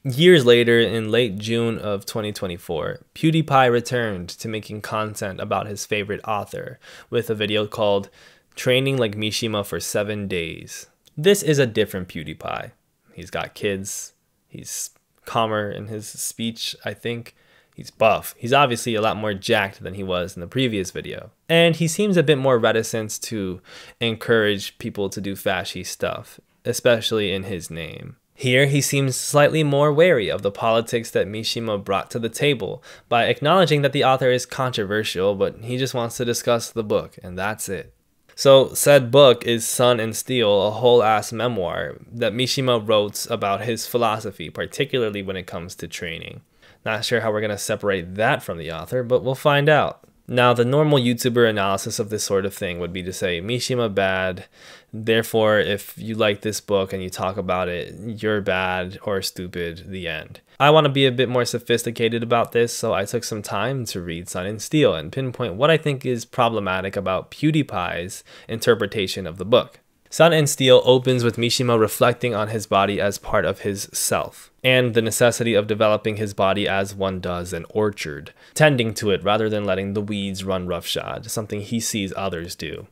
Years later, in late June of 2024, PewDiePie returned to making content about his favorite author with a video called Training Like Mishima for 7 Days. This is a different PewDiePie. He's got kids, he's calmer in his speech, I think. He's buff. He's obviously a lot more jacked than he was in the previous video. And he seems a bit more reticent to encourage people to do fashy stuff, especially in his name. Here, he seems slightly more wary of the politics that Mishima brought to the table by acknowledging that the author is controversial, but he just wants to discuss the book, and that's it. So, said book is Sun and Steel, a whole ass memoir that Mishima wrote about his philosophy, particularly when it comes to training. Not sure how we're going to separate that from the author, but we'll find out. Now, the normal YouTuber analysis of this sort of thing would be to say Mishima bad, therefore, if you like this book and you talk about it, you're bad or stupid, the end. I want to be a bit more sophisticated about this, so I took some time to read Sun and Steel and pinpoint what I think is problematic about PewDiePie's interpretation of the book. Sun and Steel opens with Mishima reflecting on his body as part of his self, and the necessity of developing his body as one does an orchard, tending to it rather than letting the weeds run roughshod, something he sees others do.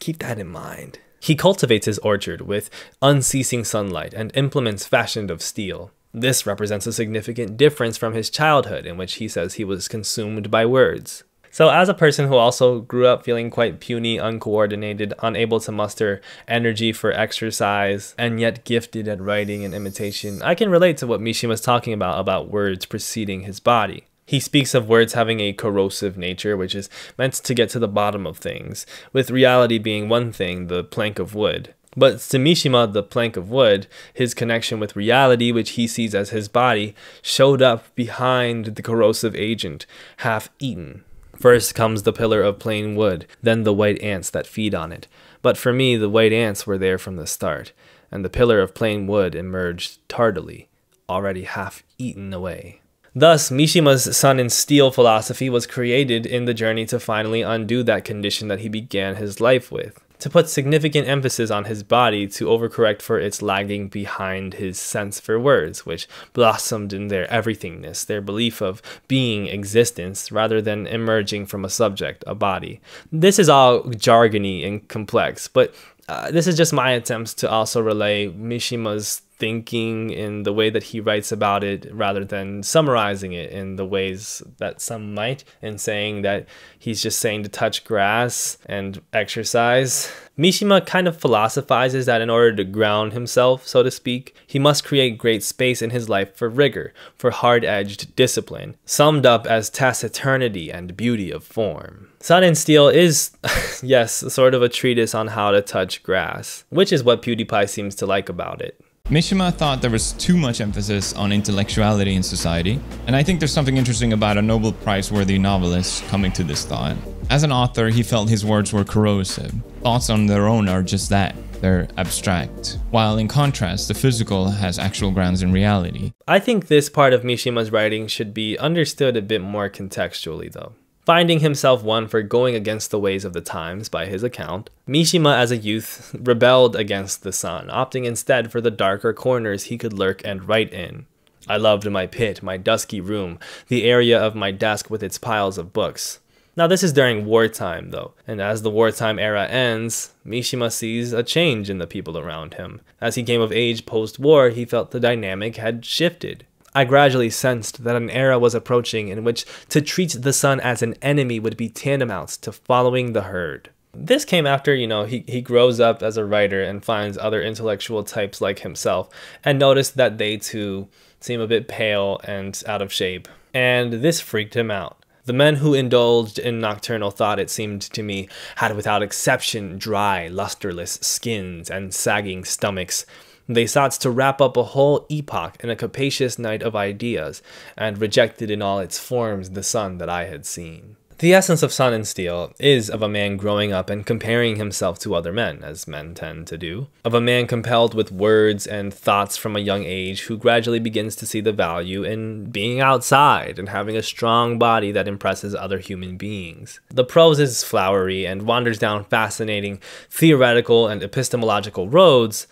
Keep that in mind. He cultivates his orchard with unceasing sunlight and implements fashioned of steel. This represents a significant difference from his childhood, in which he says he was consumed by words. So, as a person who also grew up feeling quite puny, uncoordinated, unable to muster energy for exercise, and yet gifted at writing and imitation, I can relate to what Mishima was talking about about words preceding his body. He speaks of words having a corrosive nature, which is meant to get to the bottom of things, with reality being one thing, the plank of wood. But to Mishima, the plank of wood, his connection with reality, which he sees as his body, showed up behind the corrosive agent, half eaten. First comes the pillar of plain wood, then the white ants that feed on it. But for me, the white ants were there from the start, and the pillar of plain wood emerged tardily, already half eaten away. Thus, Mishima's Sun and Steel philosophy was created in the journey to finally undo that condition that he began his life with to put significant emphasis on his body to overcorrect for its lagging behind his sense for words, which blossomed in their everythingness, their belief of being existence rather than emerging from a subject, a body. This is all jargony and complex, but uh, this is just my attempts to also relay Mishima's thinking in the way that he writes about it rather than summarizing it in the ways that some might and saying that he's just saying to touch grass and exercise. Mishima kind of philosophizes that in order to ground himself, so to speak, he must create great space in his life for rigor, for hard-edged discipline, summed up as taciturnity and beauty of form. Sun and Steel is, yes, sort of a treatise on how to touch grass, which is what PewDiePie seems to like about it. Mishima thought there was too much emphasis on intellectuality in society, and I think there's something interesting about a Nobel Prize worthy novelist coming to this thought. As an author, he felt his words were corrosive. Thoughts on their own are just that. They're abstract. While in contrast, the physical has actual grounds in reality. I think this part of Mishima's writing should be understood a bit more contextually, though. Finding himself one for going against the ways of the times by his account, Mishima as a youth rebelled against the sun, opting instead for the darker corners he could lurk and write in. I loved my pit, my dusky room, the area of my desk with its piles of books. Now this is during wartime though, and as the wartime era ends, Mishima sees a change in the people around him. As he came of age post-war, he felt the dynamic had shifted. I gradually sensed that an era was approaching in which to treat the sun as an enemy would be tantamount to following the herd. This came after, you know, he, he grows up as a writer and finds other intellectual types like himself and noticed that they too seem a bit pale and out of shape. And this freaked him out. The men who indulged in nocturnal thought, it seemed to me, had without exception dry, lusterless skins and sagging stomachs. They sought to wrap up a whole epoch in a capacious night of ideas, and rejected in all its forms the sun that I had seen. The essence of Sun and Steel is of a man growing up and comparing himself to other men, as men tend to do, of a man compelled with words and thoughts from a young age who gradually begins to see the value in being outside and having a strong body that impresses other human beings. The prose is flowery and wanders down fascinating theoretical and epistemological roads,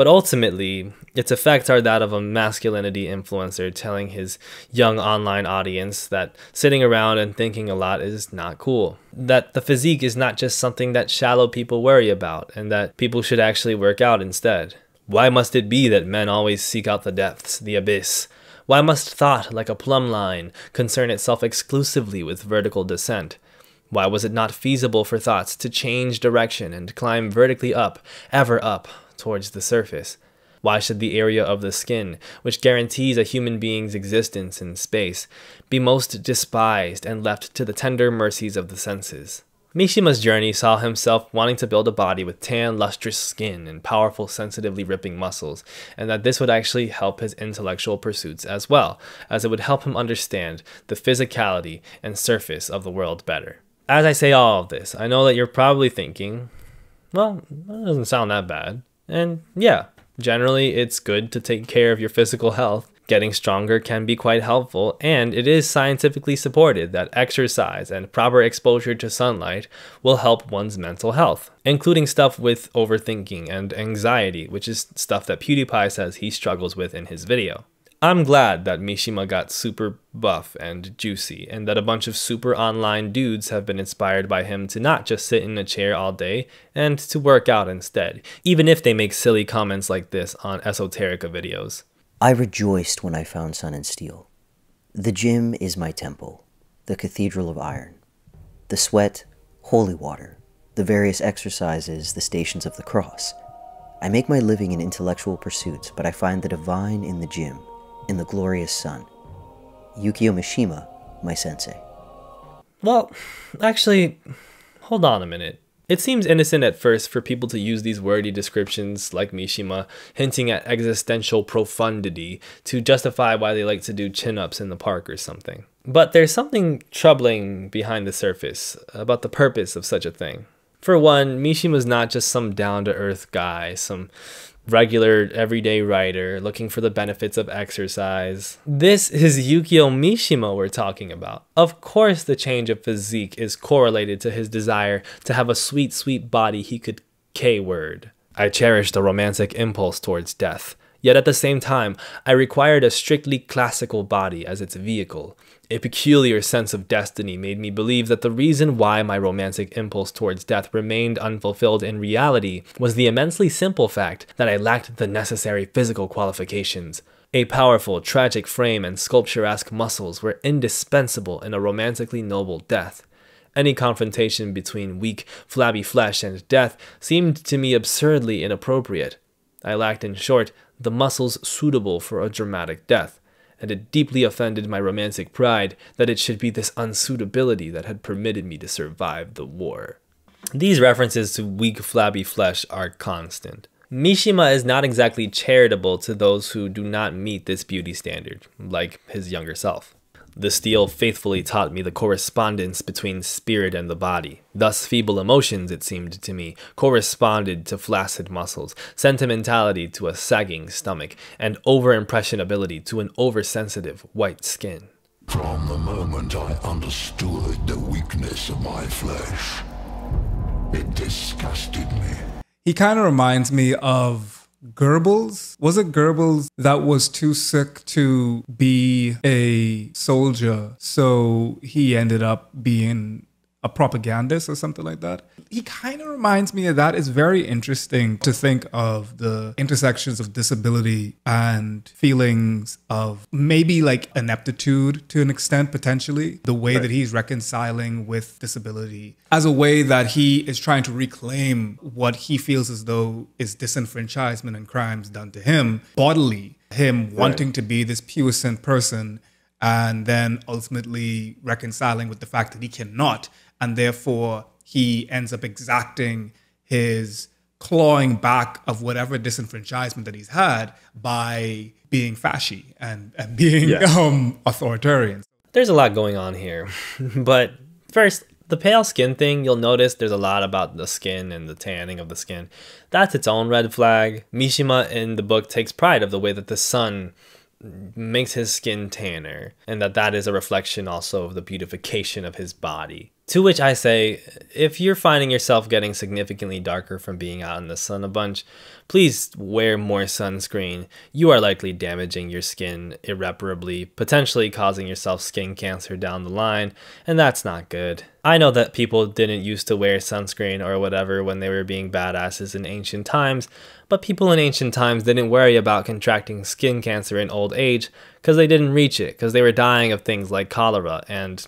but ultimately, its effects are that of a masculinity influencer telling his young online audience that sitting around and thinking a lot is not cool. That the physique is not just something that shallow people worry about, and that people should actually work out instead. Why must it be that men always seek out the depths, the abyss? Why must thought, like a plumb line, concern itself exclusively with vertical descent? Why was it not feasible for thoughts to change direction and climb vertically up, ever up, towards the surface? Why should the area of the skin, which guarantees a human being's existence in space, be most despised and left to the tender mercies of the senses? Mishima's journey saw himself wanting to build a body with tan, lustrous skin and powerful, sensitively ripping muscles, and that this would actually help his intellectual pursuits as well, as it would help him understand the physicality and surface of the world better. As I say all of this, I know that you're probably thinking, well, that doesn't sound that bad. And yeah, generally it's good to take care of your physical health. Getting stronger can be quite helpful, and it is scientifically supported that exercise and proper exposure to sunlight will help one's mental health, including stuff with overthinking and anxiety, which is stuff that PewDiePie says he struggles with in his video. I'm glad that Mishima got super buff and juicy, and that a bunch of super online dudes have been inspired by him to not just sit in a chair all day and to work out instead, even if they make silly comments like this on esoterica videos. I rejoiced when I found Sun and Steel. The gym is my temple, the cathedral of iron. The sweat, holy water, the various exercises, the stations of the cross. I make my living in intellectual pursuits, but I find the divine in the gym in the glorious sun. Yukio Mishima, my sensei. Well, actually, hold on a minute. It seems innocent at first for people to use these wordy descriptions like Mishima, hinting at existential profundity, to justify why they like to do chin ups in the park or something. But there's something troubling behind the surface about the purpose of such a thing. For one, Mishima's not just some down to earth guy, some regular everyday writer looking for the benefits of exercise. This is Yukio Mishima we're talking about. Of course, the change of physique is correlated to his desire to have a sweet, sweet body he could K word. I cherished a romantic impulse towards death. Yet at the same time, I required a strictly classical body as its vehicle. A peculiar sense of destiny made me believe that the reason why my romantic impulse towards death remained unfulfilled in reality was the immensely simple fact that I lacked the necessary physical qualifications. A powerful, tragic frame and sculpturesque muscles were indispensable in a romantically noble death. Any confrontation between weak, flabby flesh and death seemed to me absurdly inappropriate. I lacked, in short, the muscles suitable for a dramatic death and it deeply offended my romantic pride that it should be this unsuitability that had permitted me to survive the war. These references to weak, flabby flesh are constant. Mishima is not exactly charitable to those who do not meet this beauty standard, like his younger self. The steel faithfully taught me the correspondence between spirit and the body. Thus, feeble emotions, it seemed to me, corresponded to flaccid muscles, sentimentality to a sagging stomach, and over-impressionability to an oversensitive white skin. From the moment I understood the weakness of my flesh, it disgusted me. He kind of reminds me of Goebbels. Was it Goebbels that was too sick to be a soldier? So he ended up being a propagandist or something like that. He kind of reminds me of that. It's very interesting to think of the intersections of disability and feelings of maybe like ineptitude to an extent, potentially. The way right. that he's reconciling with disability as a way that he is trying to reclaim what he feels as though is disenfranchisement and crimes done to him bodily. Him right. wanting to be this puissant person and then ultimately reconciling with the fact that he cannot and therefore he ends up exacting his clawing back of whatever disenfranchisement that he's had by being fashy and, and being Yeah. um, authoritarian. There's a lot going on here. but first, the pale skin thing, you'll notice there's a lot about the skin and the tanning of the skin. That's its own red flag. Mishima in the book takes pride of the way that the sun makes his skin tanner and that that is a reflection also of the beautification of his body. To which I say, if you're finding yourself getting significantly darker from being out in the sun a bunch, please wear more sunscreen. You are likely damaging your skin irreparably, potentially causing yourself skin cancer down the line, and that's not good. I know that people didn't used to wear sunscreen or whatever when they were being badasses in ancient times, but people in ancient times didn't worry about contracting skin cancer in old age because they didn't reach it, because they were dying of things like cholera and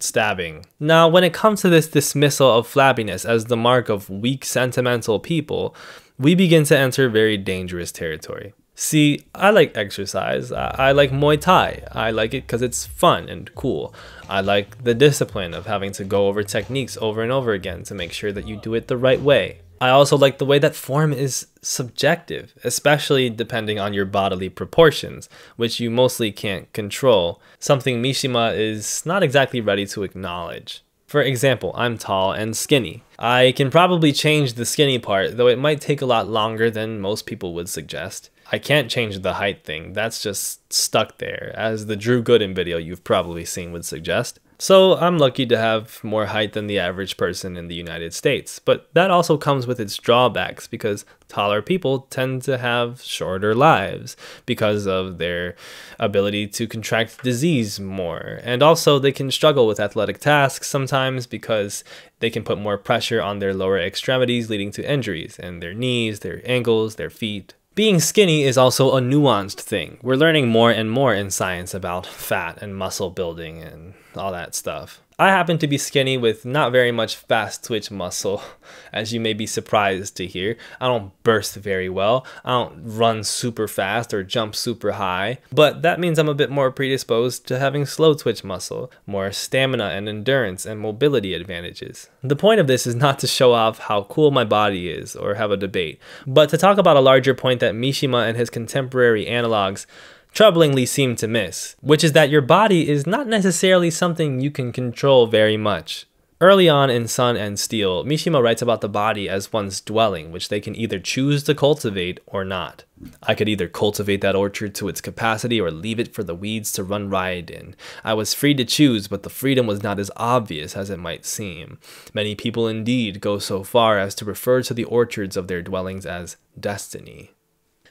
stabbing. Now, when it comes to this dismissal of flabbiness as the mark of weak, sentimental people, we begin to enter very dangerous territory. See, I like exercise. I, like Muay Thai. I like it because it's fun and cool. I like the discipline of having to go over techniques over and over again to make sure that you do it the right way. I also like the way that form is subjective, especially depending on your bodily proportions, which you mostly can't control, something Mishima is not exactly ready to acknowledge. For example, I'm tall and skinny. I can probably change the skinny part, though it might take a lot longer than most people would suggest. I can't change the height thing, that's just stuck there, as the Drew Gooden video you've probably seen would suggest. So I'm lucky to have more height than the average person in the United States, but that also comes with its drawbacks because taller people tend to have shorter lives because of their ability to contract disease more. And also they can struggle with athletic tasks sometimes because they can put more pressure on their lower extremities leading to injuries in their knees, their ankles, their feet. Being skinny is also a nuanced thing. We're learning more and more in science about fat and muscle building and all that stuff. I happen to be skinny with not very much fast twitch muscle, as you may be surprised to hear. I don't burst very well, I don't run super fast or jump super high, but that means I'm a bit more predisposed to having slow twitch muscle, more stamina and endurance and mobility advantages. The point of this is not to show off how cool my body is or have a debate, but to talk about a larger point that Mishima and his contemporary analogs troublingly seem to miss, which is that your body is not necessarily something you can control very much. Early on in Sun and Steel, Mishima writes about the body as one's dwelling, which they can either choose to cultivate or not. I could either cultivate that orchard to its capacity or leave it for the weeds to run riot in. I was free to choose, but the freedom was not as obvious as it might seem. Many people indeed go so far as to refer to the orchards of their dwellings as destiny.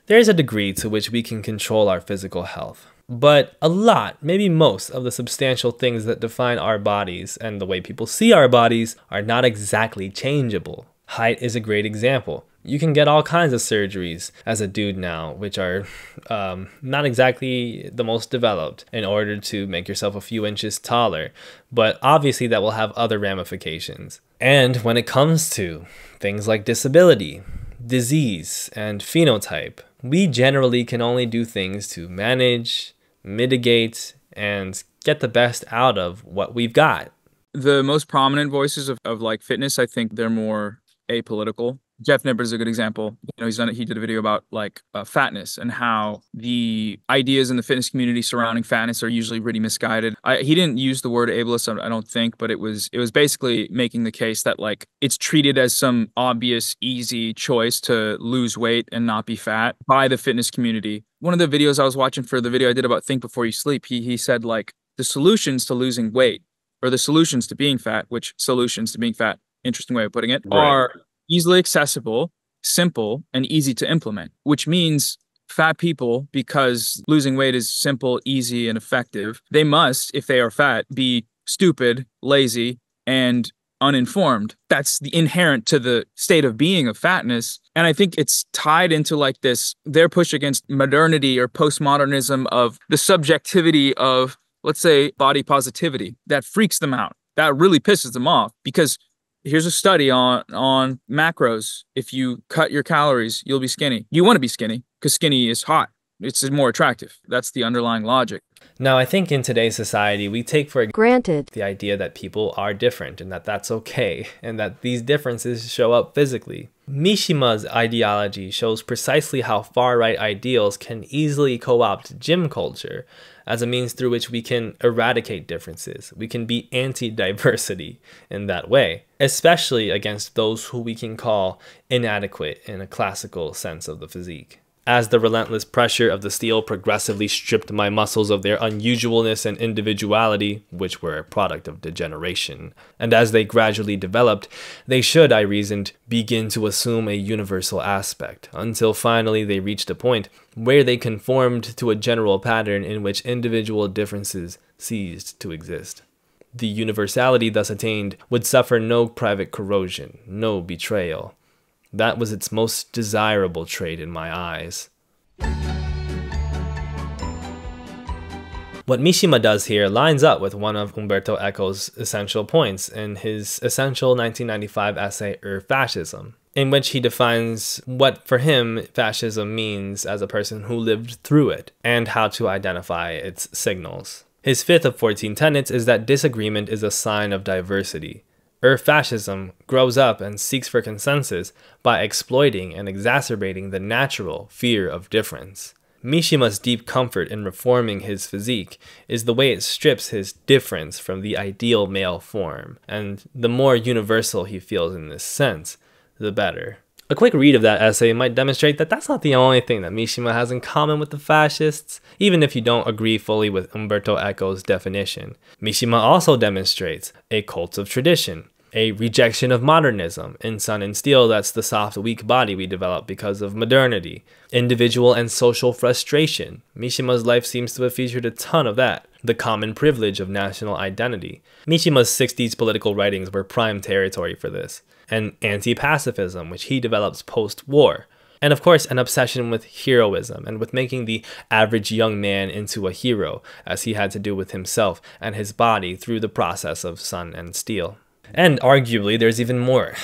There is a degree to which we can control our physical health. But a lot, maybe most, of the substantial things that define our bodies and the way people see our bodies are not exactly changeable. Height is a great example. You can get all kinds of surgeries as a dude now, which are um, not exactly the most developed, in order to make yourself a few inches taller. But obviously, that will have other ramifications. And when it comes to things like disability, disease, and phenotype, we generally can only do things to manage, mitigate, and get the best out of what we've got. The most prominent voices of, of like fitness, I think they're more apolitical. Jeff Nippard is a good example. You know, he's done it. He did a video about like uh, fatness and how the ideas in the fitness community surrounding fatness are usually really misguided. I, he didn't use the word ableist, I don't think, but it was it was basically making the case that like it's treated as some obvious, easy choice to lose weight and not be fat by the fitness community. One of the videos I was watching for the video I did about think before you sleep, he he said like the solutions to losing weight or the solutions to being fat, which solutions to being fat, interesting way of putting it, Right. are easily accessible, simple, and easy to implement, which means fat people, because losing weight is simple, easy, and effective, they must, if they are fat, be stupid, lazy, and uninformed. That's the inherent to the state of being of fatness. And I think it's tied into like this their push against modernity or postmodernism of the subjectivity of, let's say, body positivity that freaks them out. That really pisses them off because here's a study on on macros. If you cut your calories, you'll be skinny. You want to be skinny because skinny is hot. It's more attractive. That's the underlying logic. Now, I think in today's society, we take for granted the idea that people are different and that that's okay, and that these differences show up physically. Mishima's ideology shows precisely how far right ideals can easily co opt gym culture as a means through which we can eradicate differences. We can be anti diversity in that way, especially against those who we can call inadequate in a classical sense of the physique. As the relentless pressure of the steel progressively stripped my muscles of their unusualness and individuality, which were a product of degeneration, and as they gradually developed, they should, I reasoned, begin to assume a universal aspect, until finally they reached a point where they conformed to a general pattern in which individual differences ceased to exist. The universality thus attained would suffer no private corrosion, no betrayal. That was its most desirable trait in my eyes. What Mishima does here lines up with one of Umberto Eco's essential points in his essential 1995 essay Ur Fascism, in which he defines what for him fascism means as a person who lived through it and how to identify its signals. His fifth of 14 tenets is that disagreement is a sign of diversity. Ur fascism grows up and seeks for consensus by exploiting and exacerbating the natural fear of difference. Mishima's deep comfort in reforming his physique is the way it strips his difference from the ideal male form, and the more universal he feels in this sense, the better. A quick read of that essay might demonstrate that that's not the only thing that Mishima has in common with the fascists, even if you don't agree fully with Umberto Eco's definition. Mishima also demonstrates a cult of tradition, a rejection of modernism. In Sun and Steel, that's the soft, weak body we develop because of modernity. Individual and social frustration. Mishima's life seems to have featured a ton of that. The common privilege of national identity. Mishima's 60s political writings were prime territory for this. And anti pacifism, which he develops post war. And of course, an obsession with heroism and with making the average young man into a hero, as he had to do with himself and his body through the process of Sun and Steel. And arguably, there's even more.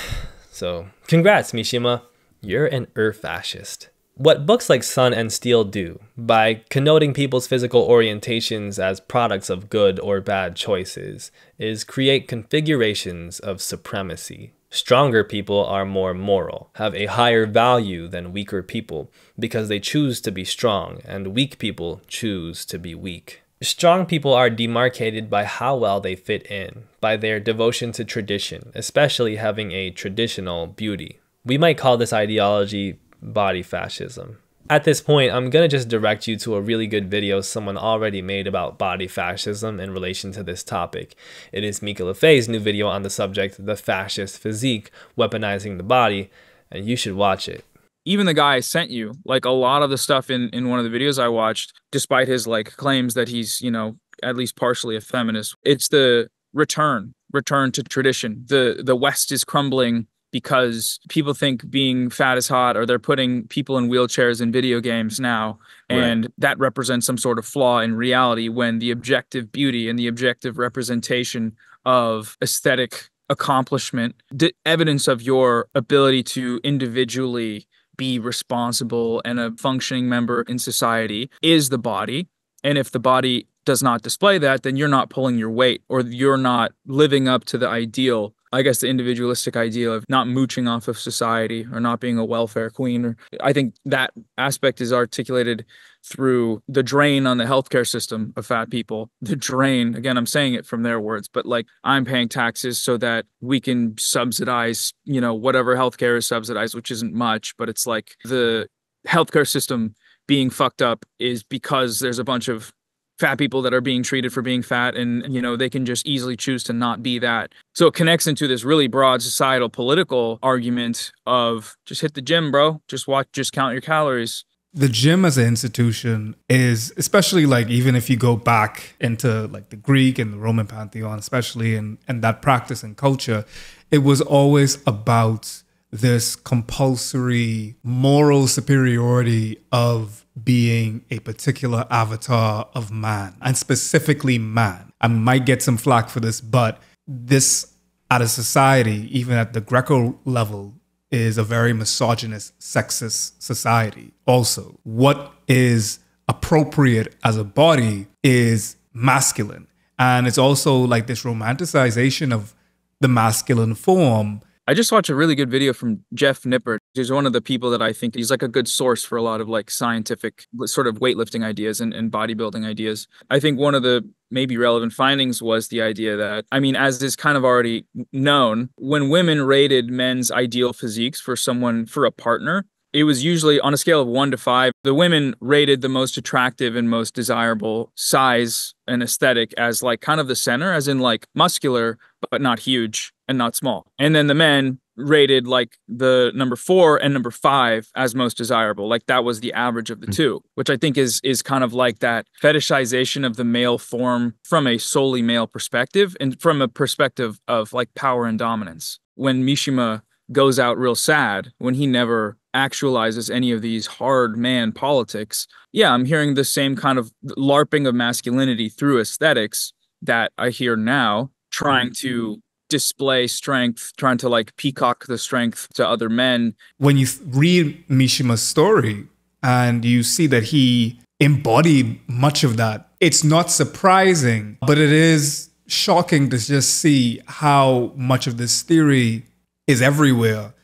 So, congrats, Mishima. You're an Ur fascist. What books like Sun and Steel do, by connoting people's physical orientations as products of good or bad choices, is create configurations of supremacy. Stronger people are more moral, have a higher value than weaker people, because they choose to be strong, and weak people choose to be weak. Strong people are demarcated by how well they fit in, by their devotion to tradition, especially having a traditional beauty. We might call this ideology body fascism. At this point, I'm gonna just direct you to a really good video someone already made about body fascism in relation to this topic. It is Mika Lefay's new video on the subject, The Fascist Physique, Weaponizing the Body, and you should watch it even the guy I sent you, like a lot of the stuff in in one of the videos I watched, despite his like claims that he's, you know, at least partially a feminist, it's the return, return to tradition. The the West is crumbling because people think being fat is hot or they're putting people in wheelchairs in video games now and right. that represents some sort of flaw in reality when the objective beauty and the objective representation of aesthetic accomplishment the evidence of your ability to individually be responsible and a functioning member in society is the body. And if the body does not display that, then you're not pulling your weight or you're not living up to the ideal I guess the individualistic ideal of not mooching off of society or not being a welfare queen. Or I think that aspect is articulated through the drain on the healthcare system of fat people. The drain, again, I'm saying it from their words, but like I'm paying taxes so that we can subsidize, you know, whatever healthcare is subsidized, which isn't much, but it's like the healthcare system being fucked up is because there's a bunch of fat people that are being treated for being fat and you know they can just easily choose to not be that. So it connects into this really broad societal political argument of just hit the gym bro. Just watch just count your calories the gym as an institution is especially like even if you go back into like the greek and the roman pantheon especially and and that practice and culture it was always about this compulsory moral superiority of being a particular avatar of man and specifically man. I might get some flack for this, but this at a society, even at the Greco level, is a very misogynist, sexist society. Also, what is appropriate as a body is masculine. And it's also like this romanticization of the masculine form I just watched a really good video from Jeff Nippard. He's one of the people that I think he's like a good source for a lot of like scientific sort of weightlifting ideas and, and bodybuilding ideas. I think one of the maybe relevant findings was the idea that, I mean, as is kind of already known, when women rated men's ideal physiques for someone, for a partner, it was usually on a scale of one to five. The women rated the most attractive and most desirable size and aesthetic as like kind of the center, as in like muscular, but not huge and not small. And then the men rated like the number four and number five as most desirable. Like that was the average of the hmm. two, which I think is is kind of like that fetishization of the male form from a solely male perspective and from a perspective of like power and dominance. When Mishima goes out real sad, when he never actualizes any of these hard man politics, yeah, I'm hearing the same kind of LARPing of masculinity through aesthetics that I hear now, trying hmm. to display strength, trying to like peacock the strength to other men. When you read Mishima's story and you see that he embodied much of that, it's not surprising, but it is shocking to just see how much of this theory is everywhere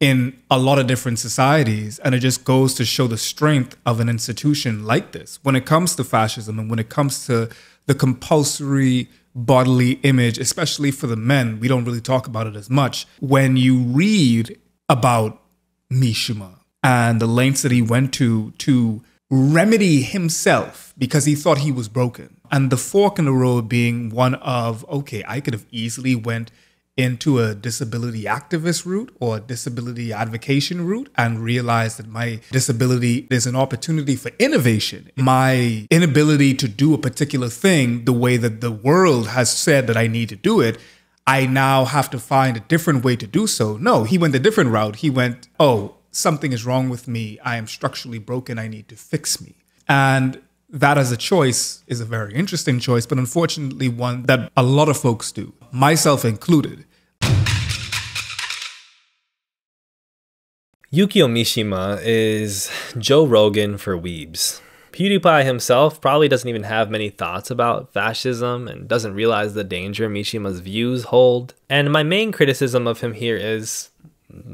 in a lot of different societies. And it just goes to show the strength of an institution like this. When it comes to fascism and when it comes to the compulsory bodily image, especially for the men, we don't really talk about it as much. When you read about Mishima and the lengths that he went to to remedy himself because he thought he was broken. And the fork in the road being one of, okay, I could have easily went into a disability activist route or disability advocation route and realize that my disability is an opportunity for innovation. My inability to do a particular thing the way that the world has said that I need to do it, I now have to find a different way to do so. No, he went a different route. He went, oh, something is wrong with me. I am structurally broken. I need to fix me. And that as a choice is a very interesting choice, but unfortunately one that a lot of folks do, myself included. Yukio Mishima is Joe Rogan for weebs. PewDiePie himself probably doesn't even have many thoughts about fascism and doesn't realize the danger Mishima's views hold. And my main criticism of him here is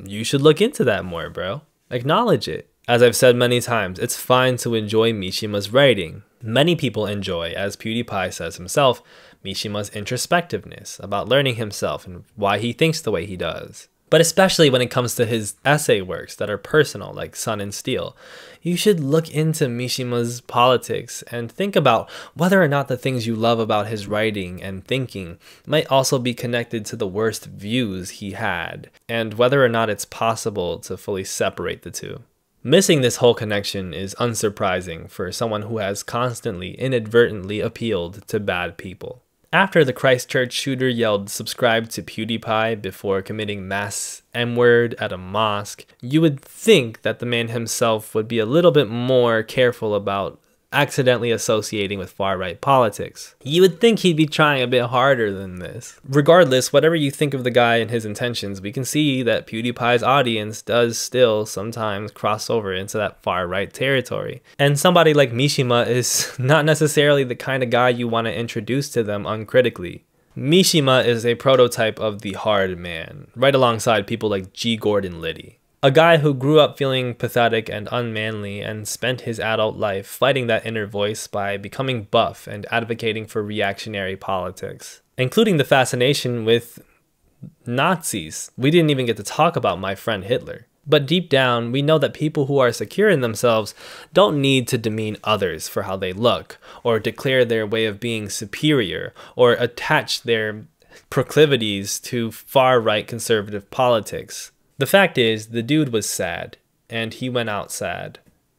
you should look into that more, bro. Acknowledge it. As I've said many times, it's fine to enjoy Mishima's writing. Many people enjoy, as PewDiePie says himself, Mishima's introspectiveness about learning himself and why he thinks the way he does but especially when it comes to his essay works that are personal, like Sun and Steel. You should look into Mishima's politics and think about whether or not the things you love about his writing and thinking might also be connected to the worst views he had, and whether or not it's possible to fully separate the two. Missing this whole connection is unsurprising for someone who has constantly inadvertently appealed to bad people. After the Christchurch shooter yelled subscribe to PewDiePie before committing mass M-word at a mosque, you would think that the man himself would be a little bit more careful about accidentally associating with far right politics. You would think he'd be trying a bit harder than this. Regardless, whatever you think of the guy and his intentions, we can see that PewDiePie's audience does still sometimes cross over into that far right territory. And somebody like Mishima is not necessarily the kind of guy you want to introduce to them uncritically. Mishima is a prototype of the hard man, right alongside people like G. Gordon Liddy. A guy who grew up feeling pathetic and unmanly and spent his adult life fighting that inner voice by becoming buff and advocating for reactionary politics, including the fascination with Nazis. We didn't even get to talk about my friend Hitler. But deep down, we know that people who are secure in themselves don't need to demean others for how they look, or declare their way of being superior, or attach their proclivities to far right conservative politics. The fact is, the dude was sad, and he went out sad.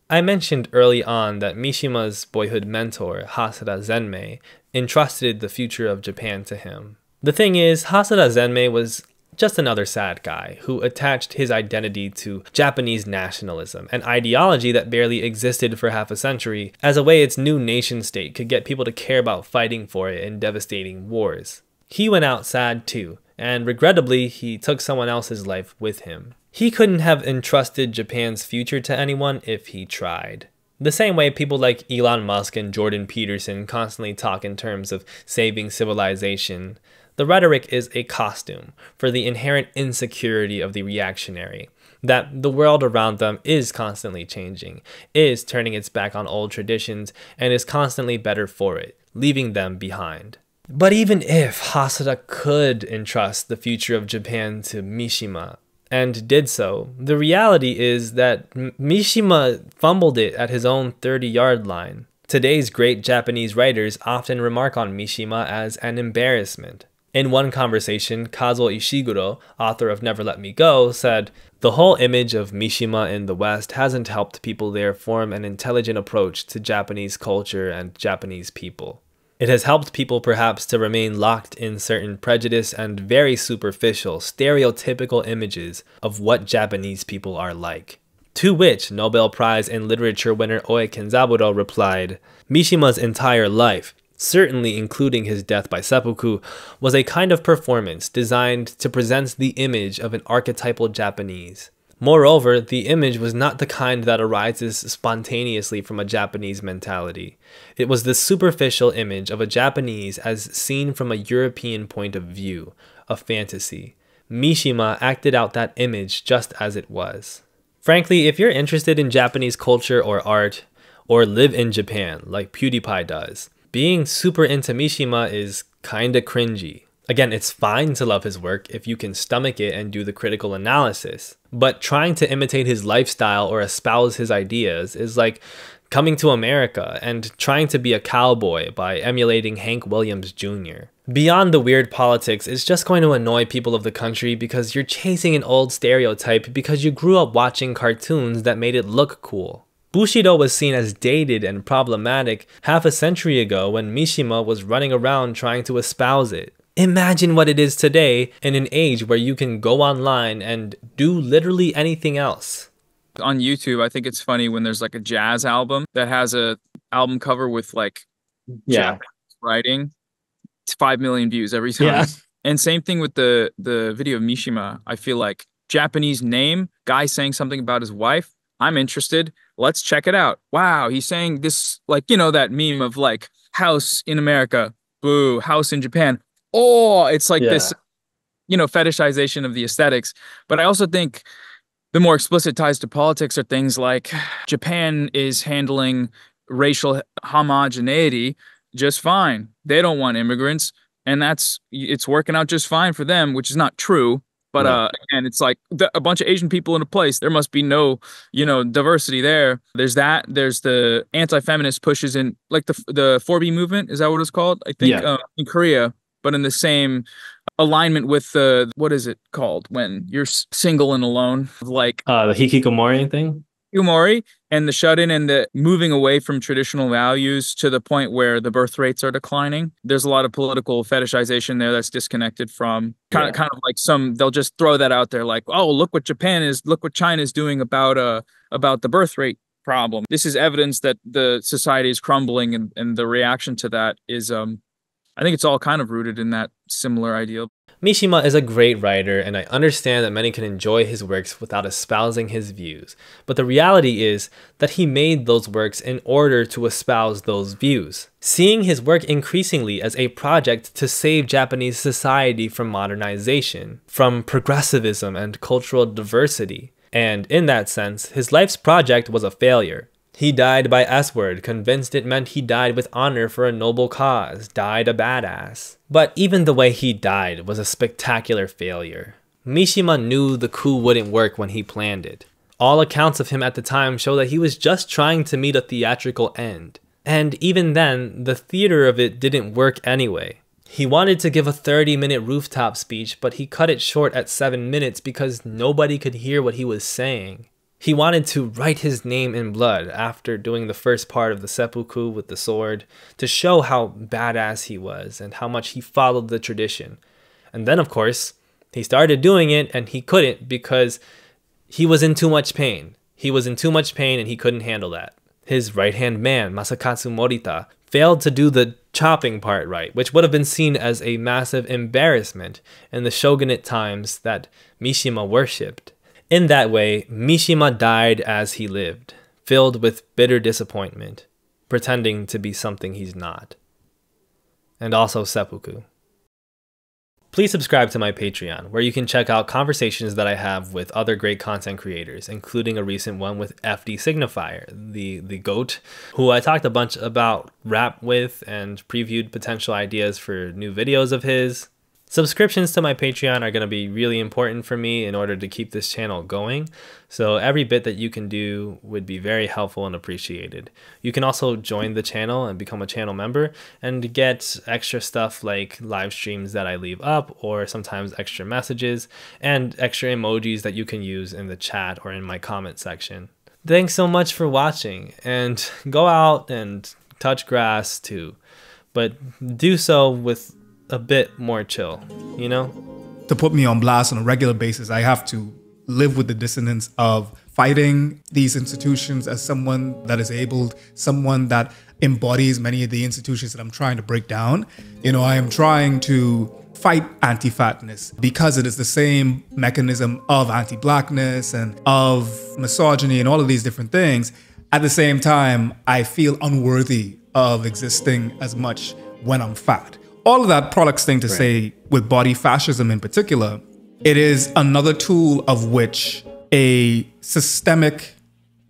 I mentioned early on that Mishima's boyhood mentor, Hasuda Zenmei, entrusted the future of Japan to him. The thing is, Hasuda Zenmei was just another sad guy who attached his identity to Japanese nationalism, an ideology that barely existed for half a century, as a way its new nation state could get people to care about fighting for it in devastating wars. He went out sad too, and regrettably, he took someone else's life with him. He couldn't have entrusted Japan's future to anyone if he tried. The same way people like Elon Musk and Jordan Peterson constantly talk in terms of saving civilization, The rhetoric is a costume for the inherent insecurity of the reactionary, that the world around them is constantly changing, is turning its back on old traditions, and is constantly better for it, leaving them behind. But even if Hasuda could entrust the future of Japan to Mishima, and did so, the reality is that Mishima fumbled it at his own 30 yard line. Today's great Japanese writers often remark on Mishima as an embarrassment. In one conversation, Kazuo Ishiguro, author of Never Let Me Go, said, The whole image of Mishima in the West hasn't helped people there form an intelligent approach to Japanese culture and Japanese people. It has helped people perhaps to remain locked in certain prejudice and very superficial, stereotypical images of what Japanese people are like. To which Nobel Prize in Literature winner Oe Kenzaburo replied, Mishima's entire life, certainly including his death by seppuku, was a kind of performance designed to present the image of an archetypal Japanese. Moreover, the image was not the kind that arises spontaneously from a Japanese mentality. It was the superficial image of a Japanese as seen from a European point of view, a fantasy. Mishima acted out that image just as it was. Frankly, if you're interested in Japanese culture or art, or live in Japan like PewDiePie does, being super into Mishima is kinda cringy. Again, it's fine to love his work if you can stomach it and do the critical analysis. But trying to imitate his lifestyle or espouse his ideas is like coming to America and trying to be a cowboy by emulating Hank Williams Jr. Beyond the weird politics, it's just going to annoy people of the country because you're chasing an old stereotype because you grew up watching cartoons that made it look cool. Bushido was seen as dated and problematic half a century ago when Mishima was running around trying to espouse it. Imagine what it is today in an age where you can go online and do literally anything else. On YouTube, I think it's funny when there's like a jazz album that has a album cover with like yeah writing. It's five million views every time. Yeah. And same thing with the the video of Mishima. I feel like Japanese name, guy saying something about his wife. I'm interested. Let's check it out. Wow, he's saying this like, you know, that meme of like house in America, boo, house in Japan oh, it's like yeah. this, you know, fetishization of the aesthetics. But I also think the more explicit ties to politics are things like Japan is handling racial homogeneity just fine. They don't want immigrants, and that's it's working out just fine for them, which is not true. But uh, again, it's like the, a bunch of Asian people in a place. There must be no, you know, diversity there. There's that. There's the anti-feminist pushes in, like the the 4B movement. Is that what it's called? I think yeah. uh, in Korea, but in the same alignment with the what is it called when you're single and alone? Like uh the hikikomori thing? Hikikomori and the shut-in and the moving away from traditional values to the point where the birth rates are declining. There's a lot of political fetishization there that's disconnected from kind yeah. of kind of like some they'll just throw that out there like oh look what japan is look what china is doing about uh about the birth rate problem. This is evidence that the society is crumbling and, and the reaction to that is um I think it's all kind of rooted in that similar ideal. Mishima is a great writer, and I understand that many can enjoy his works without espousing his views. But the reality is that he made those works in order to espouse those views, seeing his work increasingly as a project to save Japanese society from modernization, from progressivism and cultural diversity. And in that sense, his life's project was a failure. He died by S-word, convinced it meant he died with honor for a noble cause, died a badass. But even the way he died was a spectacular failure. Mishima knew the coup wouldn't work when he planned it. All accounts of him at the time show that he was just trying to meet a theatrical end. And even then, the theater of it didn't work anyway. He wanted to give a 30 minute rooftop speech, but he cut it short at 7 minutes because nobody could hear what he was saying. He wanted to write his name in blood after doing the first part of the seppuku with the sword to show how badass he was and how much he followed the tradition. And then, of course, he started doing it and he couldn't because he was in too much pain. He was in too much pain and he couldn't handle that. His right hand man, Masakatsu Morita, failed to do the chopping part right, which would have been seen as a massive embarrassment in the shogunate times that Mishima worshipped. In that way, Mishima died as he lived, filled with bitter disappointment, pretending to be something he's not. And also seppuku. Please subscribe to my Patreon, where you can check out conversations that I have with other great content creators, including a recent one with FD Signifier, the, the GOAT, who I talked a bunch about rap with and previewed potential ideas for new videos of his. Subscriptions to my Patreon are going to be really important for me in order to keep this channel going. So every bit that you can do would be very helpful and appreciated. You can also join the channel and become a channel member and get extra stuff like live streams that I leave up or sometimes extra messages and extra emojis that you can use in the chat or in my comment section. Thanks so much for watching and go out and touch grass too, but do so with a bit more chill, you know? To put me on blast on a regular basis, I have to live with the dissonance of fighting these institutions as someone that is able, someone that embodies many of the institutions that I'm trying to break down. You know, I am trying to fight anti fatness because it is the same mechanism of anti blackness and of misogyny and all of these different things. At the same time, I feel unworthy of existing as much when I'm fat all of that products thing to right. say with body fascism in particular, it is another tool of which a systemic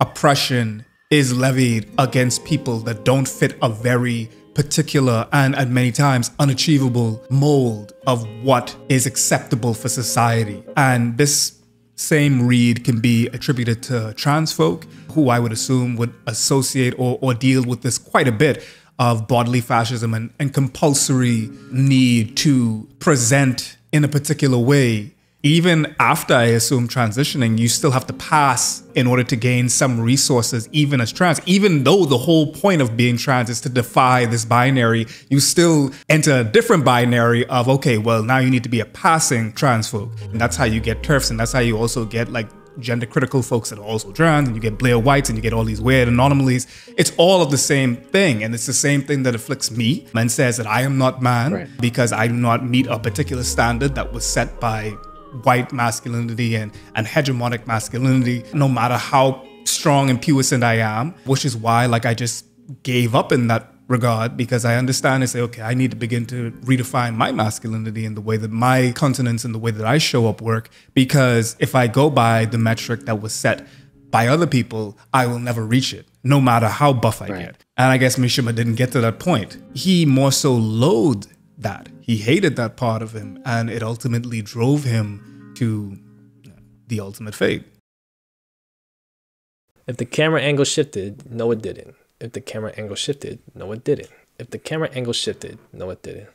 oppression is levied against people that don't fit a very particular and at many times unachievable mold of what is acceptable for society. And this same read can be attributed to trans folk, who I would assume would associate or, or deal with this quite a bit of bodily fascism and, and compulsory need to present in a particular way even after I assume transitioning, you still have to pass in order to gain some resources, even as trans. Even though the whole point of being trans is to defy this binary, you still enter a different binary of, okay, well, now you need to be a passing trans folk. And that's how you get TERFs, and that's how you also get like gender critical folks that are also trans, and you get Blair Whites, and you get all these weird anomalies. It's all of the same thing, and it's the same thing that afflicts me and says that I am not man right. because I do not meet a particular standard that was set by white masculinity and, and hegemonic masculinity, no matter how strong and puissant I am, which is why, like, I just gave up in that regard because I understand and say, okay, I need to begin to redefine my masculinity in the way that my continence and the way that I show up work. Because if I go by the metric that was set by other people, I will never reach it, no matter how buff I right. get. And I guess Mishima didn't get to that point. He more so loathed that. He hated that part of him, and it ultimately drove him to the ultimate fate. If the camera angle shifted, no, it didn't. If the camera angle shifted, no, it didn't. If the camera angle shifted, no, it didn't.